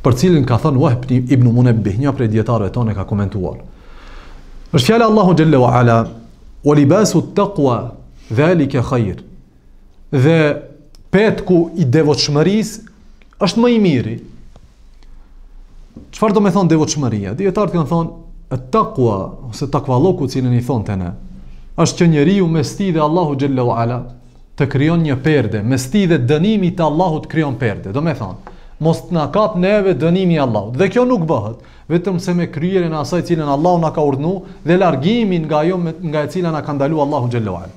për cilin ka thënë Vehb ibnu Munebbih, një prej dijetarëve tonë e ka komentuar. Është fjala e Allahut xhelle ve ala, "Ve libasut-tekva dhalike hajr." dhe petku i devotshmërisë është më i miri. Çfarë domethonë devotshmëria? Dijetarët kanë thonë, et-takva, ose takvallëku cilën i thonë te ne, është që njeriu mes tij dhe Allahut xhelle ve ala të krijon një perde, mes tij dhe dënimit të Allahut të krijon perde. Domethonë, mos të na kap neve dënimi i Allahut. Dhe kjo nuk bëhet, vetëmse me kryerjen e asaj cilën Allahu na ka urdhëru dhe largimin nga ajo nga e cila na ka ndalu Allahu xhelle ve ala.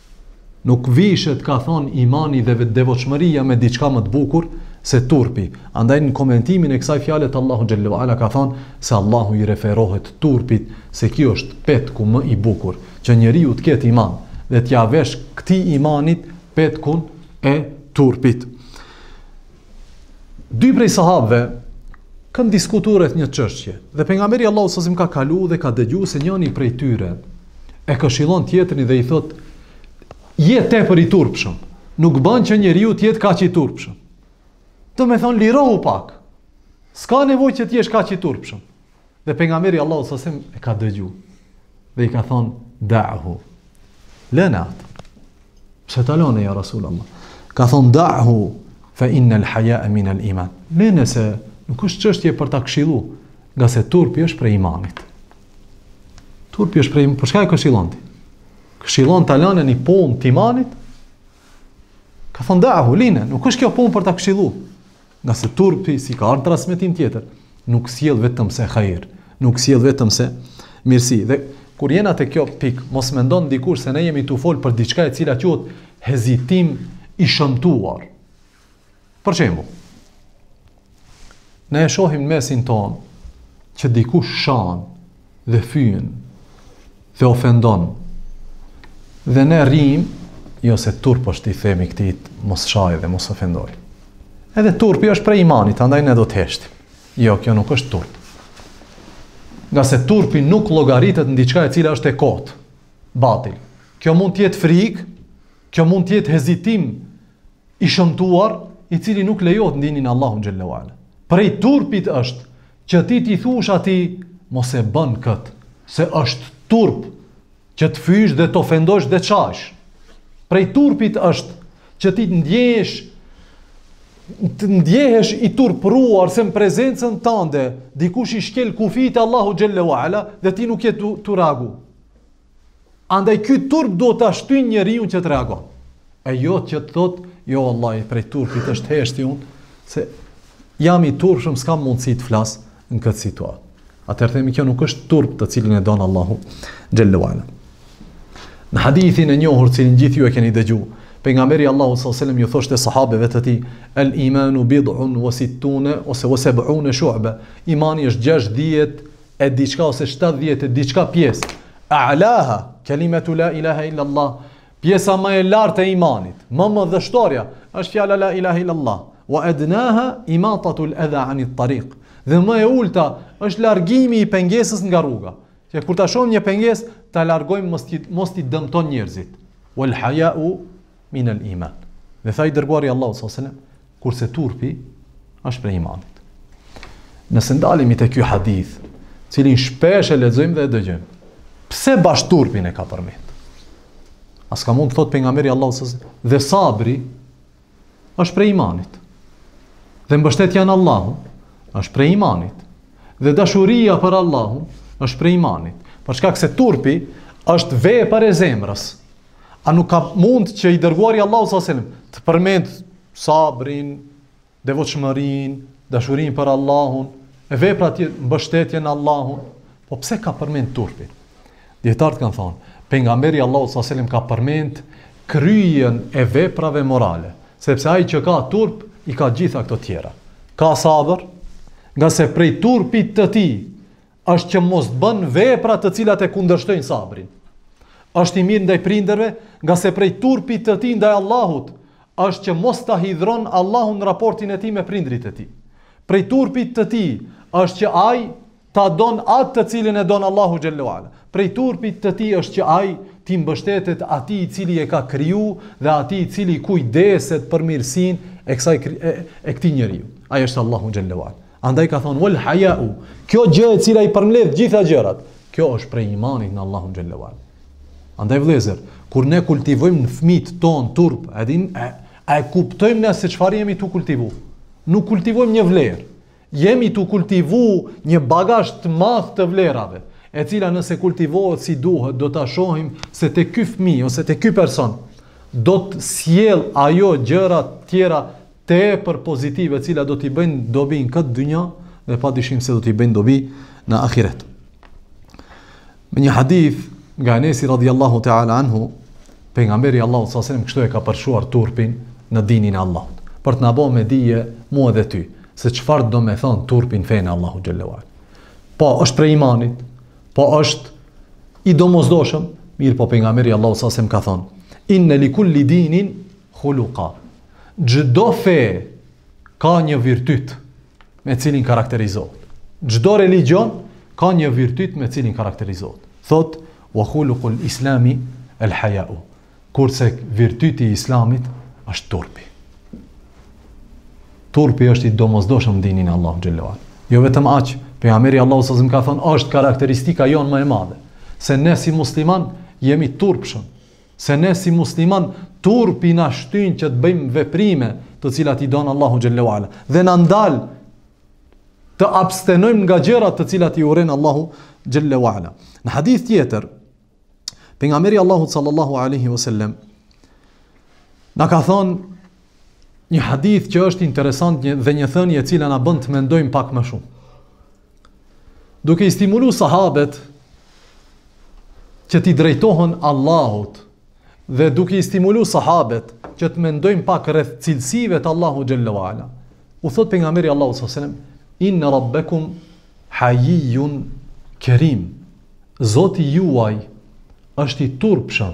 Nuk vishet ka thonë imani dhe devotshmëria me diçka më të bukur se turpi. Andaj në komentimin e kësaj fjale të Allahut xhelle ve ala ka thonë se Allahu i referohet turpit se kjo është petku më i bukur, që njeriu të ketë iman dhe t'ia vesh këtij imanit petkun e turpit. Dy prej sahabëve kanë diskutu rreth një çështje dhe pejgamberi alejhi selam ka kalu dhe ka dëgju se njëni prej tyre e këshillon tjetrin dhe i thotë je tepër i turpshëm. Nuk ban që njeriu të jetë kaq i turpshëm. Domethonë lirohu pak. S'ka nevojë që të jesh kaq i turpshëm. Dhe pejgamberi alejhi selam e ka dëgju. Dhe i ka thon da'hu. Lëne atë. Pse ta lënë ja Rasulullah? Ka thon da'hu fa inal haya'a min al iman. Lëne se nuk është çështje për ta këshillu, ngase turpi është prej imanit. Turpi është prej imanit. Për çka e këshillon ti? Këshillon ta lënë një punë të imanit? Ka thon da'hu, lëne, nuk është kjo punë për ta këshillu. Ngase turpi si ka ardh n'transmetim tjetër, nuk sjell vetëm se hajër, nuk sjell vetëm se mirësi. Dhe kur jena te kjo pik, mos mendon dikush se ne jemi tu fol për diçka e cila quhet hezitim i shomtuar. Për shembull, ne e shohim n'mesin ton që dikush shan dhe fyen dhe ofendon dhe ne rrim jo se turp është t'i themi këtij mos shaj dhe mos ofendoj edhe turpi është prej imanit andaj ne do të heshtim jo kjo nuk është turp ngase turpi nuk llogaritet në diçka e cila është e kot batil kjo mund të jetë frik kjo mund të jetë hezitim i shomtuar i cili nuk lejohet n'dinin e Allahut xhelle ve ala prej turpit është që ti t'i thush atij mos e bën kët, se është turp që të fysh dhe të ofendosh dhe t'shash. Prej turpit është që ti të ndjesh të ndjehesh i turpruar se në prezencën tande dikush i shkel kufit e Allahut xhelle ve ala dhe ti nuk je tu, tu reagu. Andaj ky turp duhet ta shtyn njeriu që të reagon. E jo që të thot, jo vallah, prej turpit është t'heshti unë, se jam i turpshëm, s'kam mundësi të flas në këtë situatë. Atëherë themi kjo nuk është turp të cilin e don Allahu xhelle ve ala. Në hadithin e njohur që gjithë ju e keni dëgju, pejgamberi i Allahut sallallahu alaihi wasallam ju thoshte sahabeve të tij, "El imanu bid'un wa sittuna wa sab'una shu'ba." Imani është 60 e diçka ose shtatëdhjetë e diçka pjesë. A'laha kalimatu la ilaha illa Allah. Pjesa më e lartë e imanit, më më dështorja, është fjala la ilaha illa Allah. Wa adnaha imatatu al-adha 'an at-tariq. Dhe më e ulta është largimi i pengesës nga rruga. Që kur ta shohim një pengesë, ta largojmë mos t'i mos t'i dëmton njerëzit. Wal haya'u min al-iman. Dhe tha i dërguari i Allahut sallallahu alaihi wasallam, Kurse turpi është prej imanit. Nëse ndalemi te ky hadith, cilin shpesh e lexojmë dhe e dëgjojmë. Pse bash turpin e ka përmet? A s'ka mund të thot pejgamberi alejhi selam dhe sabri është prej imanit. Dhe mbështetja në Allahun është prej imanit. Dhe dashuria për Allahun është prej imanit. Për shkak se turpi është vepër e zemrës. A nuk ka mund që i dërguari sallallahu alaihi wasallam të përmend sabrin, devotshmërinë, dashurinë për Allahun, e veprat e mbështetjen në Allahun? Po pse ka përmend turpin? Dijetarët kanë thonë, pejgamberi sallallahu alaihi wasallam ka përmend kryen e veprave morale, sepse ai që ka turp i ka gjitha këto tjera. Ka sabër, ngase prej turpit të tij është që mos të bën vepra të cilat e kundërshtojnë sabrin. Është i mirë ndaj prindërve, ngase prej turpit të tij ndaj Allahut është që mos ta hidhron Allahun në raportin e tij me prindrit e tij. Prej turpit të tij është që ai ta don atë të cilin e don Allahu xhallahu ala. Prej turpit të tij është që ai t'i mbështetet atij i cili e ka kriju dhe atij i cili kujdeset për mirësinë e kësaj e, e këtij njeriu. Ai është Allahu xhallahu ala. Andaj ka thonë wal haya'u, kjo gjë e cila i përmbledh gjitha gjërat, kjo është prej imanit në Allahun xhallahu ala. Andaj vëllezër, kur ne kultivojmë në fmijtë tonë turp, a din a, a e kuptojmë ne se çfarë jemi tu kultivu? Nuk kultivojmë një vlerë. Jemi tu kultivu një bagazh të madh të vlerave, e cila nëse kultivohet si duhet, do ta shohim se te ky fëmijë ose te ky person do të sjell ajo gjëra të tjera tepër pozitive të cilat do t'i bëjnë dobi në këtë dynja dhe pa dyshim se do t'i bëjnë dobi në ahiret. Me një hadith nga Enesi radiallahu ta'ala anhu, pejgamberi sallallahu alaihi wasallam, kështu e ka përshkruar turpin në dinin e Allahut. Për të na bo me dije mu edhe ty, se çfarë do me thonë turpi n'fenë e Allahut xhallahu ala. Po është prej imanit, po është i domosdoshëm, mirëpo pejgamberi sallallahu alaihi wasallam ka thonë, inna likulli dinin huluka, Çdo fe ka një virtyt me cilin karakterizohet. Çdo religjion ka një virtyt me cilin karakterizohet. Thot, "Wa khuluqul islami al-haya'u." Kurse virtyti i islamit është turpi. Turpi është i domosdoshëm n'dinin e Allahu xhelle ve ala. Jo vetëm aq, pejgamberi alejhi selam ka thon, është karakteristika jonë më e madhe, se ne si musliman jemi turpshëm. Se ne si musliman turpi na shtyn që të bëjmë veprime të cilat i don Allahu xhelle ve ala dhe na ndal të abstenojmë nga gjërat të cilat i urren Allahu xhelle ve ala. Në hadith tjetër pejgamberi i Allahut sallallahu alaihi wasallam na ka thonë një hadith që është interesant dhe një thënie e cila na bën të mendojmë pak më shumë. Duke i stimulu sahabet që t'i drejtohen Allahut dhe duke i stimulu sahabet që të mendojnë pak rreth cilësive të Allahu xhelle ve ala. U thot pejgamberi sallallahu alaihi wasallam, "Inna rabbakum hayiyyun kerim." Zoti juaj është i turpshëm,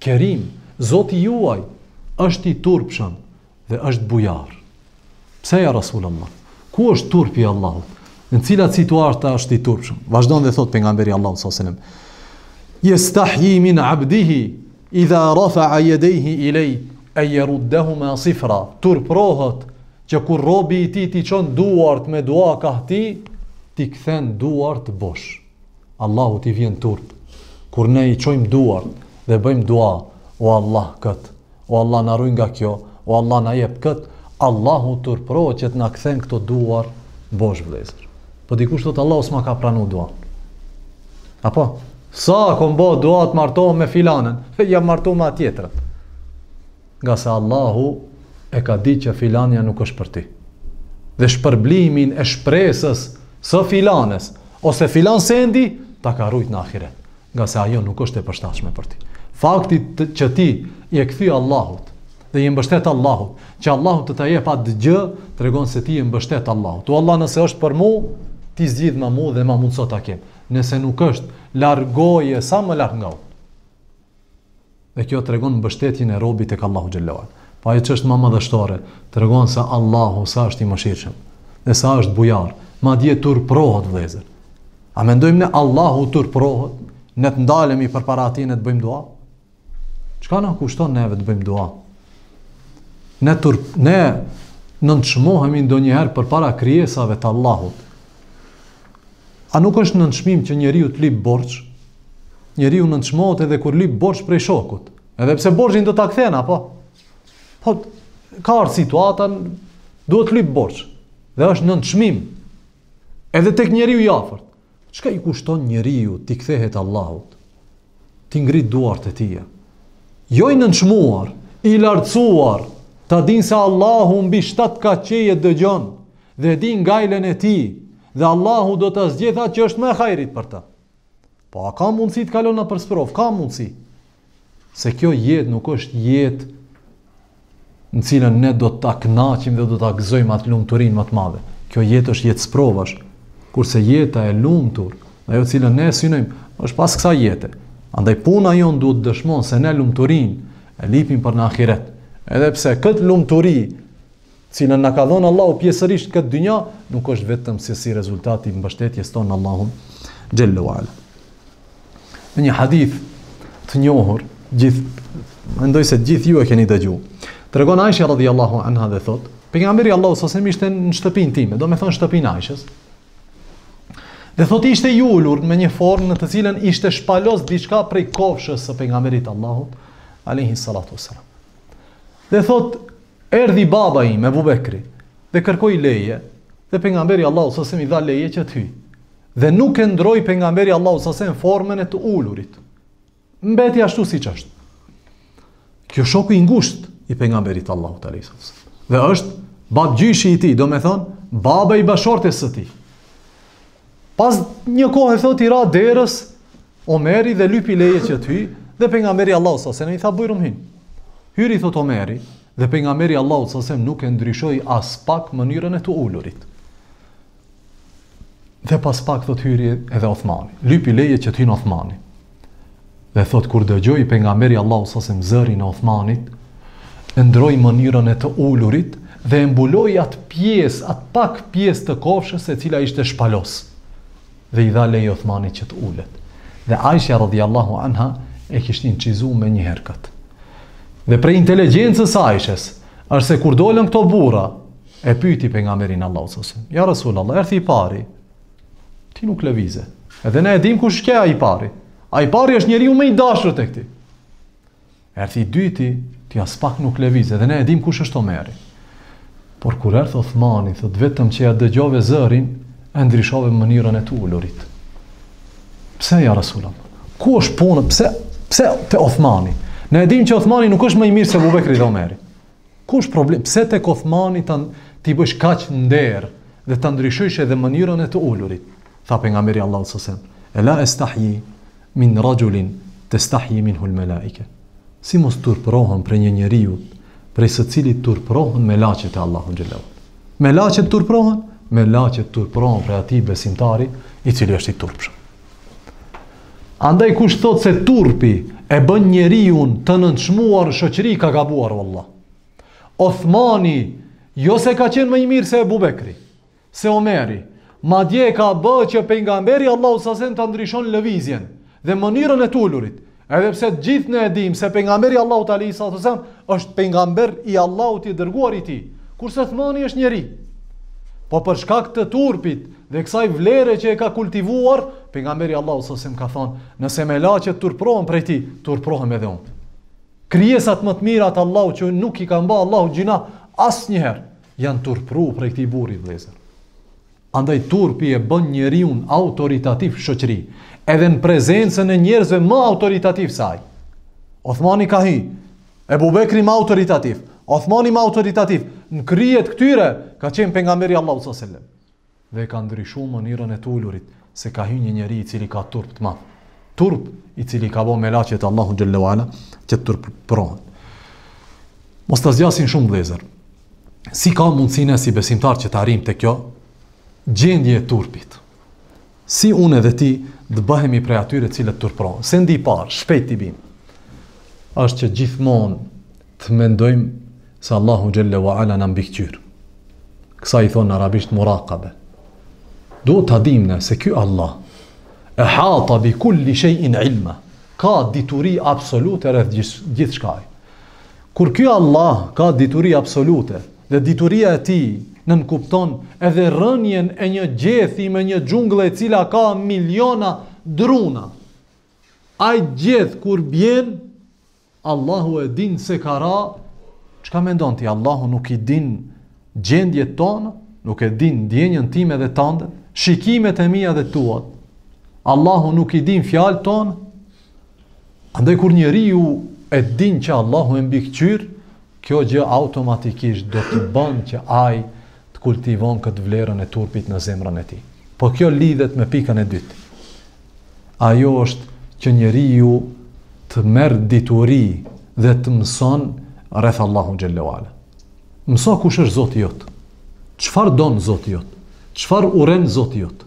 Kerim, Zoti juaj është i turpshëm dhe është bujar. Pse ja Rasul Allah? Ku është turpi i Allahut? Në cilat situata është i turpshëm? Vazhdon dhe thot pejgamberi i Allahut s.a.s. Jestahji min abdihi idha rafa'a jedejhi ilejhi en jeruddehuma sifra. Turprohet që kur robi i tij t'i çon duart me dua kah ti, t'i kthen duart bosh. Allahut i vjen turp kur ne i çojmë duart dhe bëjmë dua, o Allah kët, o Allah na ruaj nga kjo, o Allah na jep kët, Allahu turpërohet që të na i kthen këto duar bosh vëllezër. Po dikush thotë Allahu s'ma ka pranu duan. Apo sa kom bo dua të martohem me filanen, ja martu me tjetrën. ngase Allahu e ka dit që filanja nuk është për ti. Dhe shpërblimin e shpresës së filanes, ose filan sendi, ta ka rujt në ahiret, ngase ajo nuk është e përshtatshme për ti. Fakti që ti i je kthy Allahut, dhe i je mbështet Allahut, që Allahu të të jep atë gjë, tregon se ti i je mbështet Allahut. O Allah nëse është për mu, ti zgjidhma mu dhe ma mundëso ta kem. Nëse nuk është, largoje sa më larg nga u. Dhe kjo tregon mbështetjen e robit tek Allahu xhelle ve ala. Po ajo ç'është më madhështore, tregon se Allahu sa është i mëshirshëm dhe sa është bujar, madje turprohet vëllezër. A mendojmë ne Allahu turprohet, ne të ndalemi përpara atij e të bëjmë dua? Çka na kushton neve të bëjmë dua? Ne tur ne nënçmohemi ndonjëherë përpara krijesave të Allahut. A nuk është nënçmim që njeriu të lip borxh? Njeriu nënçmohet edhe kur lip borxh prej shokut. Edhe pse borxhin do ta kthen apo? Po ka ardhur situata duhet të lip borxh. Dhe është nënçmim. Edhe tek njeriu i afërt. Çka i kushton njeriu t'i kthehet Allahut? T'i ngrit duart e tija. Jo i nënçmuar, i lartësuar, ta din se Allahu mbi shtatë kat qiejt dëgjon, dhe e din gajlen e tij, dhe Allahu do ta zgjedh atë që është më e hajrit për të. Po a ka mundësi të kalon nëpër sprovë? Ka mundësi. Se kjo jetë nuk është jetë në të cilën ne do të kënaqemi dhe do të gëzojmë atë lumturinë më të madhe. Kjo jetë është jetë sprovash, kurse jeta e lumturisë, ajo të cilën ne synojmë, është pas kësaj jete. Andaj puna jonë duhet të dëshmonë se ne lumturinë e lipim për në ahiret. Edhe pse këtë lumturi të cilën na ka dhënë Allahu pjesërisht në këtë dynja, nuk është vetëm se si rezultat i mbështetjes tonë në Allahun xhel-le ue ala. Në një hadith të njohur, gjithë mendoj se gjithë ju e keni dëgjuar. Tregon Aisha radhiyallahu anha dhe thot, pejgamberi alejhi selam ishte në shtëpinë time, domethënë shtëpinë e Aishës. Dhe thot ishte i ulur në një formë në të cilën ishte shpalos diçka prej kofshës së pejgamberit të Allahut alayhi salatu wasalam. Dhe thot Erdhi baba im, Ebu Bekri, dhe kërkoi leje, dhe pejgamberi Allahu sallallahu alaihi wasallam i dha leje që të hyjë. Dhe nuk e ndroi pejgamberi Allahu sallallahu alaihi wasallam formën e të ulurit. Mbeti ashtu siç është. Kjo shoku i ngushtë i pejgamberit të Allahut alaihi wasallam. Dhe është babgjyshi i tij, domethënë baba i bashortes së tij. Pas një kohe thot i ra derës Omeri dhe lypi leje që të hyj dhe pejgamberi alejhi selam i tha bujrum hin. Hyri thot Omeri dhe pejgamberi alejhi selam nuk e ndryshoi aspak mënyrën e të ulurit. Dhe pas pak thot hyri edhe Othmani. Lypi leje që të hyn Othmani. Dhe thot kur dëgjoi pejgamberi alejhi selam zërin e Othmanit, e ndroi mënyrën e të ulurit dhe e mbuloi atë pjesë, atë pak pjesë të kofshës e cila ishte shpalos. Dhe i dha leje Othmanit që të ulet. Dhe Aisha radhiyallahu anha e kishte incizuar menjëherë kët. Dhe prej inteligjencës së Aishës, është se kur dolën këto burra, e pyeti pejgamberin e Allahut sallallahu alaihi wasallam, "Ja Rasulullah, erdhi i pari, Ti nuk lëvize. Edhe ne e dim kush qe ai pari. Ai pari është njeriu më i dashur tek ti. Erdhi i dyti, ti aspak nuk lëvize, edhe ne e dim kush është Omeri. Por kur erdhi Othmani, thot vetëm që ia dëgjove zërin, e ndryshove mënyrën e të ulurit. Pse ja Rasulullah? Ku është puna? Pse pse te Othmani? Ne e dim që Othmani nuk është më i mirë se Ebu Bekri dhe Omeri. Ku është problem? Pse tek Othmani t'i bësh kaq nder dhe ta ndryshosh edhe mënyrën e të ulurit? Tha pejgamberi Allahut sallallahu alaihi wasallam, "Ela estahyi min rajulin testahyi minhu al-malaika." Si mos turprohem prej një njeriut, prej së cilit turprohen melaqet e Allahut xhele ala. Melaqet turprohen, melaqet turprohen prej atij besimtari i cili është i turpshëm. Andaj kush thotë se turpi e bën njeriun të nënçmuar n'shoqëri ka gabuar vallah. Othmani jo se ka qenë më i mirë se Ebu Bekri, se Omeri, madje ka bë që pejgamberi Allahut salallahu alejhi selem ta ndryshon lëvizjen dhe mënyrën e t'ulurit. Edhe pse të gjithë ne e dimë se pejgamberi i Allahut alayhi salatu wasallam është pejgamber i Allahut i dërguar i tij. Kurse Othmani është njeri. Po për shkak të turpit dhe kësaj vlere që e ka kultivuar, pejgamberi i Allahut sallallahu alaihi wasallam ka thonë, nëse melaqet turprohen prej tij, turprohem edhe unë. Krijesat më të mira të Allahut që nuk i kan ba Allahut gjynah asnjëherë janë turpru prej këtij burri vëllezër. Andaj turpi e bën njeriun autoritativ n'shoqëri, edhe në prezencën e njerëzve më autoritativ se ai. Othmani ka hi, Ebu Bekri më autoritativ, Othmani më autoritativ, në krye t'këtyre ka qenë pejgamberi Allahut salallahu alejhi selem. Dhe e ka ndryshu mënyrën e t'ulurit, se ka hi një njeri i cili ka turp të madh. Turp i cili ka bo melaqet e Allahut xhele ve ala, që të turprohen. Mos ta zgjasim shumë vëllezër. si ka mundësi ne si besimtarë që të arrijmë te kjo gjendje e turpit. Si unë dhe ti të bahemi prej atyre t'cilët turprohen. Sendi i parë, shpejt t'i bim. Është që gjithmonë të mendojmë se Allahu xhele ve ala na mbikëqyr. Kësaj i thonë në arabisht murakabe. Do ta dimë ne se ky Allah ehata bi kulli shejin ilma ka dituri absolute rreth gjithçkaje. Kur ky Allah ka dituri absolute dhe dituria e tij nënkupton edhe rënien e një gjethi me një xhungël e cila ka miliona druna. Ai gjeth kur bjen Allahu e din se ka ra çka mendon ti Allahu nuk i din gjendjet tona, nuk e din ndjenjën time dhe tanden, shikimet e mia dhe tuat. Allahu nuk i din fjalët tona, Andaj kur njeriu e din që Allahu e mbikëqyr, kjo gjë automatikisht do të bën që ai të kultivon këtë vlerën e turpit në zemrën e tij. Po kjo lidhet me pikën e dytë. Ajo është që njeriu të merr dituri dhe të mëson rreth Allahu xhele ve ala. Mëso kush është Zoti jot. Çfarë don Zoti jot? Çfarë urren Zoti jot?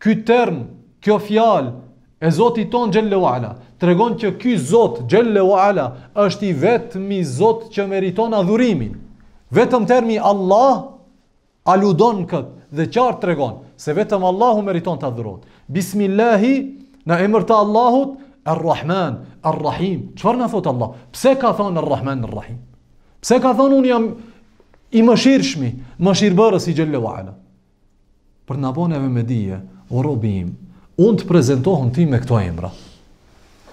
Ky term, kjo fjalë e Zotit ton xhelle ue ala tregon që ky Zot xhelle ue ala është i vetmi Zot që meriton adhurimin. Vetëm termi Allah aludon kët dhe qartë tregon se vetëm Allahu meriton të adhurohet. Bismillahi në emër të Allahut Ar-Rahman, Ar-Rahim. Çfarë na thot Allah? Pse ka thon Ar-Rahman, Ar-Rahim? Pse ka thon un jam i mëshirshmi, mëshirbërësi xhelle ue ala? Për na bo neve me dije, o robi im, unë të prezentohem ty me këto emra.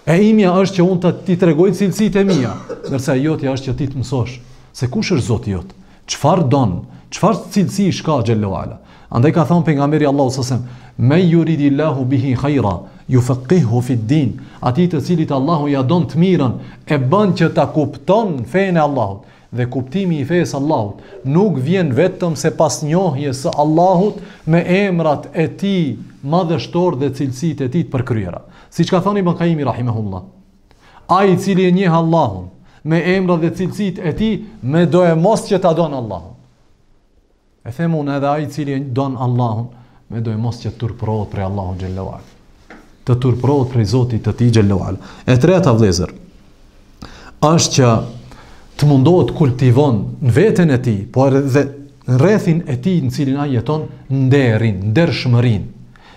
E imja është që unë t'i tregoj cilësitë e mia, ndërsa e jotja është që ti të mësosh, se kush është Zoti jot, çfarë don, çfarë cilësish ka xhelle ue ala. Andaj ka thonë pejgamberi salallahu alejhi ue selem, men juridil-lahu bihi hajran, jufekihhu fid-din, atij të cilit Allahu ia don të mirën, e ban që ta kupton fenë e Allahut. Dhe kuptimi i fesë së Allahut nuk vjen vetëm se pas njohjes së Allahut me emrat e Tij madhështorë dhe cilësitë e Tij të përkryera. Siç ka thon Ibn Kajimi rahimehullah, Ai i cili e njeh Allahun me emrat dhe cilësitë e Tij, medoemos që ta don Allahun. E them unë edhe ai i cili e don Allahun, medoemos që të turpërohet prej Allahut xhelle ue ala. Të turpërohet prej Zotit të tij xhelle ue ala. E treta vëllezër, është që të mundohet të kultivon në veten e tij, por edhe në rrethin e tij në cilin ai jeton, nderin, ndershmërin.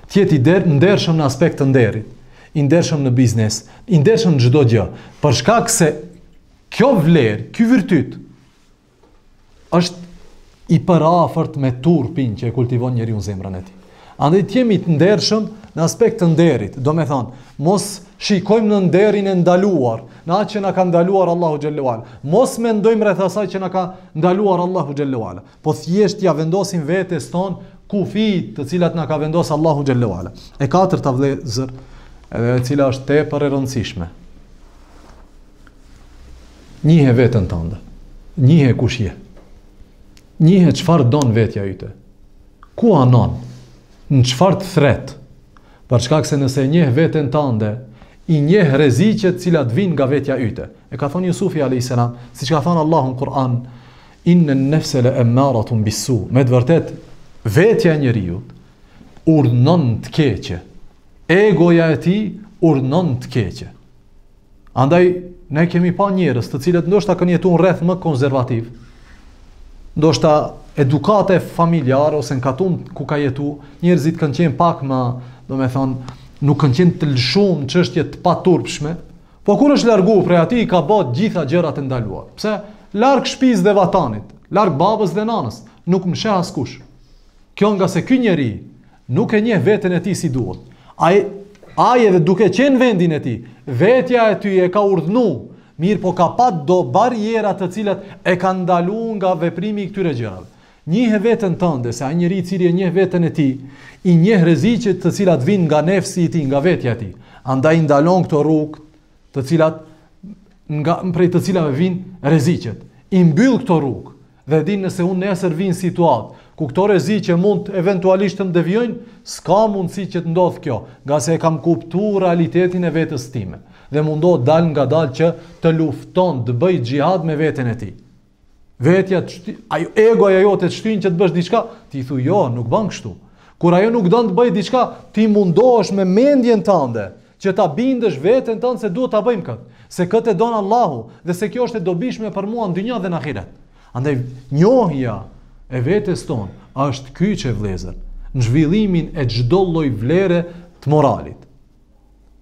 Të jetë i der, ndershëm në aspekt të nderit, i ndershëm në biznes, i ndershëm në çdo gjë, për shkak se kjo vlerë, ky virtyt është i përafërt me turpin që e kultivon njeriu në zemrën e tij. Andaj të jemi të ndershëm në aspekt të nderit, domethënë, mos shikojmë në nderin e ndaluar, në atë që na ka ndaluar Allahu xhelle ue ala, mos mendojmë rreth asaj që na ka ndaluar Allahu xhelle ue ala, po thjesht ia vendosim vetes tonë kufijtë të cilat na ka vendos Allahu xhelle ue ala. E katërta vllezër, edhe e cila është tepër e rëndësishme. Njihe veten tande. Njihe kush je. Njihe çfarë don vetja jote. Ku anon? Në çfarë të thret? Për shkak se nëse e njeh veten tande, i njeh rreziqet të cilat vijnë nga vetja yte. E ka thonë Jusufi alejhi selam, siç ka thonë Allahu në Kur'an, inne nefse le emmaretun bis-su. Me të vërtetë, vetja e njeriut urdhnon të keqe. Egoja e tij urdhnon të keqe. Andaj, ne kemi pa njerëz të cilët ndoshta kanë jetu në rreth më konservativ, ndoshta edukatë familjare ose në katun ku ka jetu, njerëzit kanë qenë pak më, domethonë, nuk kanë qenë të lëshum në çështje të paturpshme, po kur është largu prej aty i ka ba gjitha gjërat e ndaluara. Pse? Larg shpisë dhe vatanit, larg babës dhe nanës, nuk më sheh askush. Kjo ngase ky njeri, Nuk e njeh veten e tij si duhet. Ai ai edhe duke qenë vendin e tij, vetja e tij e ka urdhnu, mirëpo ka pat do barriera të cilat e kanë ndalu nga veprimi i këtyre gjërave. Njihe veten tënde, se ai njeri i cili e njeh veten e tij, i njeh rreziqet të cilat vijnë nga nefsi i tij, nga vetja e tij. Andaj i ndalon këto rrugë, të cilat nga prej të cilave vijnë rreziqet. I mbyll këto rrugë. Dhe e din nëse unë nesër vij në situatë, ku këto rreziqe mund eventualisht të më devijojnë, s'ka mundësi që të ndodhë kjo, ngase e kam kuptu realitetin e vetes time. Dhe mundohet dalëngadalë që të lufton, të bëjë xhihad me veten e tij. Vetja të shty, ajo egoja jote të shtyn që të bësh diçka, ti i thu jo, nuk bën kështu. Kur ajo nuk don të bëjë diçka, ti mundohesh me mendjen tënde, Që ta bindësh veten tënd se duhet ta bëjmë këtë, se këtë e don Allahu dhe se kjo është e dobishme për mua në dynja dhe në ahiret. Andaj njohja e vetes tonë është kyçe vëllezër në zhvillimin e çdo lloj vlere të moralit.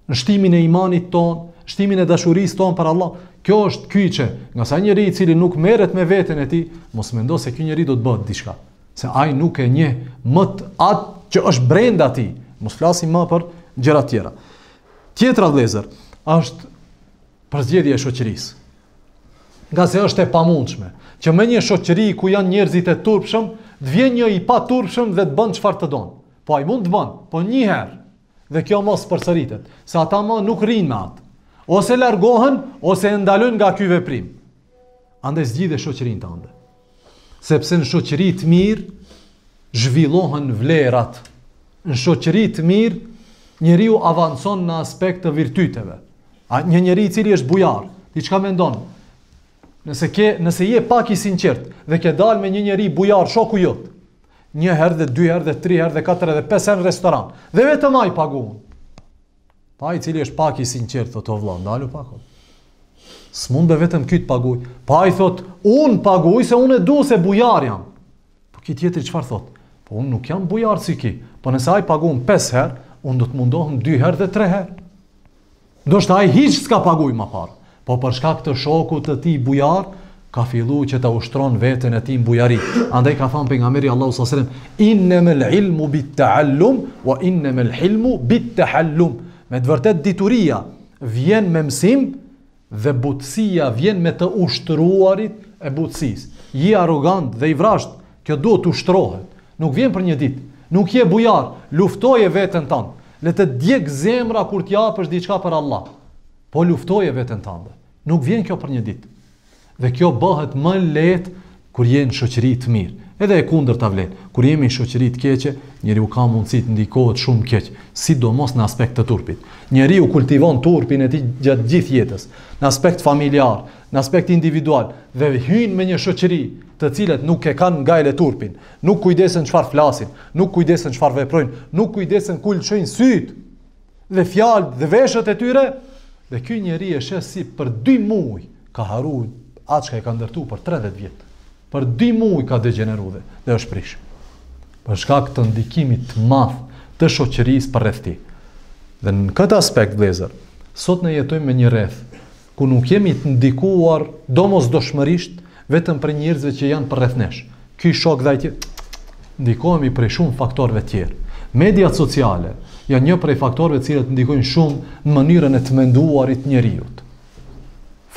Në shtimin e imanit tonë, në shtimin e dashurisë tonë për Allah, kjo është kyçe. Ngase njeri i cili nuk merret me veten e tij, mos mendo se ky njeri do të bëhet diçka. se ai nuk e njeh më atë që është brenda tij. Mos flasim më për gjëra të tjera. Tjetra vëllezër është përzgjedhja e shoqërisë. Ngase është e pamundshme, që me një shoqëri ku janë njerëzit e turpshëm, të vjen një i paturpshëm dhe të bën çfarë të don. Po ai mund të bën, po një herë. Dhe kjo më s'përsëritet, se ata më nuk rrinë me atë. Ose largohen, ose e ndalojnë nga ky veprim. Andaj zgjidhe shoqërinë tënde. Sepse në shoqëri të mirë zhvillohen vlerat. Në shoqëri të mirë njeriu avancon në aspekt të virtyteve. A një njeri i cili është bujar, ti çka mendon? Nëse ke, nëse je pak i sinqert dhe ke dalë me një njeri bujar shoku jot, një herë dhe dy herë dhe tri herë dhe katër herë dhe pesë herë në restoran, dhe vetëm ai paguon. Po ai i cili është pak i sinqert, thot o vëlla, ndalu pak. S'mund më vetëm ky të paguaj. Po ai thot, un paguaj se un e dua se bujar jam. Po ky tjetri çfarë thot? Po un nuk jam bujar si ky. Po nëse ai paguon 5 herë, un do të mundohem 2 herë dhe 3 herë. Ndoshta ai hiç s'ka pagu më parë. Po për shkak të shokut të tij bujar, ka fillu që ta ushtron veten e tij në bujari. Andaj ka thënë pejgamberi sallallahu alajhi wasallam, "Innamal ilmu bit-ta'allum wa innamal hilmu bit-tahallum." Me të vërtetë dituria vjen me mësim dhe butësia vjen me të ushtruarit e butësisë. Je arrogant dhe i vrazhdë, kjo duhet të ushtrohet. Nuk vjen për një ditë. Nuk je bujar, luftoje veten tënde. Le të të djeg zemra kur të japësh diçka për Allah. Po luftoje veten tënde. Nuk vjen kjo për një ditë. Dhe kjo bëhet më lehtë kur je në shoqëri të mirë. Edhe e kundërta vlen. Kur jemi në shoqëri të keqe, njeriu ka mundësi të ndikohet shumë keq, sidomos në aspekt të turpit. Njeriu kultivon turpin e tij gjatë gjithë jetës, në aspekt familjar, në aspekt individual dhe hyn me një shoqëri të cilët nuk e kanë ngajle turpin, nuk kujdesen çfarë flasin, nuk kujdesen çfarë veprojnë, nuk kujdesen ku lëshojnë sytë. dhe fjalë dhe veshët e tyre, dhe ky njeri e sheh si për 2 muaj ka haru atë që e ka ndërtu për 30 vjet. Për 2 muaj ka degjeneru dhe, dhe është prish. Për shkak të ndikimit të madh të shoqërisë përreth tij. Dhe në këtë aspekt vëllezër, sot ne jetojmë me një rreth ku nuk jemi të ndikuar domosdoshmërisht vetëm prej njerëzve që janë përreth nesh. Ky shok dhe ai tjetër, ndikohemi prej shumë faktorëve të tjerë. Mediat sociale janë një prej faktorëve të cilët ndikojnë shumë në mënyrën e të menduarit të njeriu.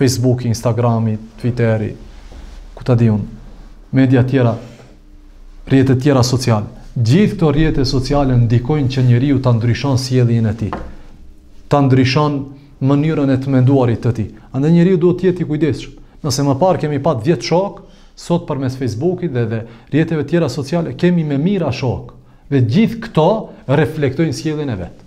Facebooki, Instagrami, Twitteri, ku ta di un, media të tjera, rrjete të tjera sociale. Gjithë këto rrjete sociale ndikojnë që njeriu ta ndryshon sjelljen e tij. Ta ndryshon mënyrën e të menduarit të tij. Andaj njeriu duhet të jetë i kujdesshëm. Nëse më parë kemi pat dhjetë shokë, sot përmes Facebookit dhe dhe rrjeteve tjera sociale kemi me mijëra shokë dhe gjithë këto reflektojnë sjelljen e vet.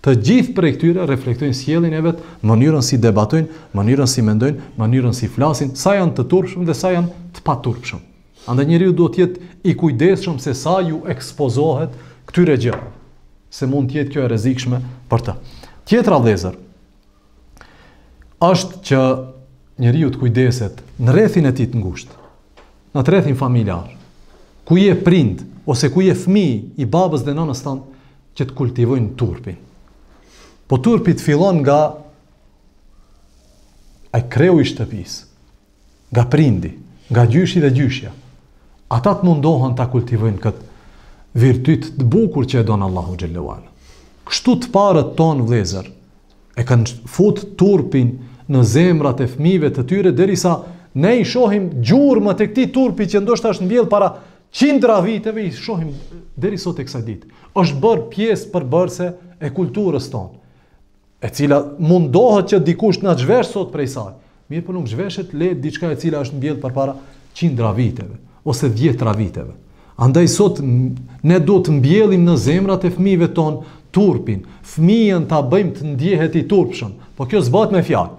Të gjithë prej këtyre reflektojnë sjelljen e vet, mënyrën si debatojnë, mënyrën si mendojnë, mënyrën si flasin, sa janë të turpshëm dhe sa janë të paturpshëm. Andaj njeriu duhet të jetë i kujdesshëm se sa ju ekspozohet këtyre gjërave, se mund të jetë kjo e rrezikshme për të. Tjetra vëllezër është që njeriu të kujdeset në rrethin e tij të ngushtë, në rrethin familjar, ku je prind ose ku je fëmijë i babës dhe nënës tande që të kultivojnë turpin. Po turpi të fillon nga ai kreu i shtëpisë. nga prindi, nga gjyshi dhe gjyshja. Ata të mundohen ta kultivojnë këtë virtyt të bukur që e don Allahu xhele ue ala. Kështu të parët tonë vëllezër e kanë fut turpin në zemrat e fëmijëve të tyre derisa ne i shohim gjurmët e këtij turpi që ndoshta është mbjell para qindra viteve i shohim deri sot e kësaj ditë. Është bërë pjesë përbërëse e kulturës tonë. e cila mundohet që dikush të na zhvesh sot prej saj. Mirëpo nuk zhveshet lehtë diçka e cila është mbjellë përpara qindra viteve ose dhjetra viteve. Andaj sot ne duhet të mbjellim në zemrat e fëmijëve tonë turpin. Fëmijën ta bëjmë të ndjehet i turpshëm. Po kjo s'bëhet me fjalë.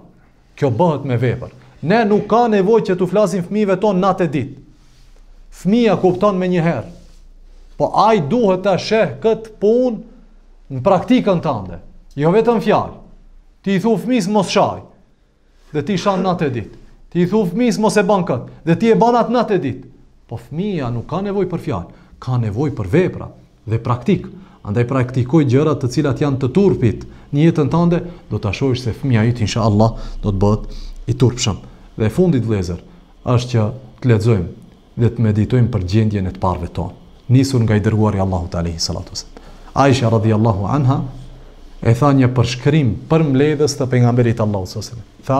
Kjo bëhet me vepër. Ne nuk ka nevojë që t'u flasim fëmijëve tonë natë e ditë. Fëmija kupton me njëherë. Po ai duhet ta sheh këtë punë në praktikën tande. Jo vetëm fjalë. Ti i thu fëmijës mos shaj. Dhe ti shan natë e ditë. Ti i thu fëmijës mos e ban këtë. Dhe ti e ban atë natë e ditë. Po fëmija nuk ka nevojë për fjalë, ka nevojë për vepra. dhe praktikë andaj praktikoji gjërat të cilat janë të turpit në jetën tande do ta shohësh se fëmija yt inshallah do të bëhet i turpshëm dhe e fundit vëllezër është që të lexojmë dhe të meditojmë për gjendjen e të parëve tonë nisur nga i dërguari i Allahut alaihi salatu Aisha radhiyallahu anha e tha një përshkrim përmbledhës të pejgamberit Allahu sallallahu alaihi wasallam tha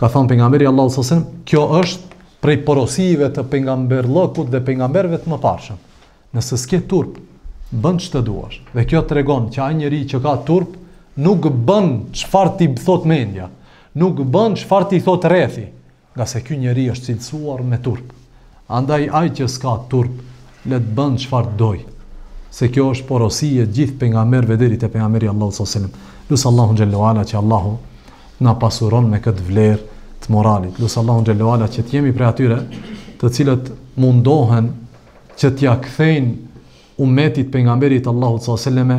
Ka thënë pejgamberi Allahu sallallahu alaihi wasallam, kjo është prej porosive të pejgamberllëkut dhe pejgamberëve të mëparshëm. Nëse s'ke turp, bën ç'të duash. Dhe kjo tregon që ai njeri që ka turp nuk bën çfarë t'i thotë mendja, nuk bën çfarë t'i thotë rrethi, ngase ky njeri është cilësuar me turp. Andaj ai që s'ka turp le të bën çfarë të dojë, se kjo është porosi e gjithë pejgamberëve deri te pejgamberi i Allahut sallallahu alejhi ve sellem. Lus Allahun xhelle ve ala që Allahu të na pasuron me këtë vlerë të moralit. Lus Allahun xhelle ve ala që të jemi prej atyre të cilët mundohen që t'ia kthejnë umetit të pejgamberit Allahut sallallahu alejhi ve selleme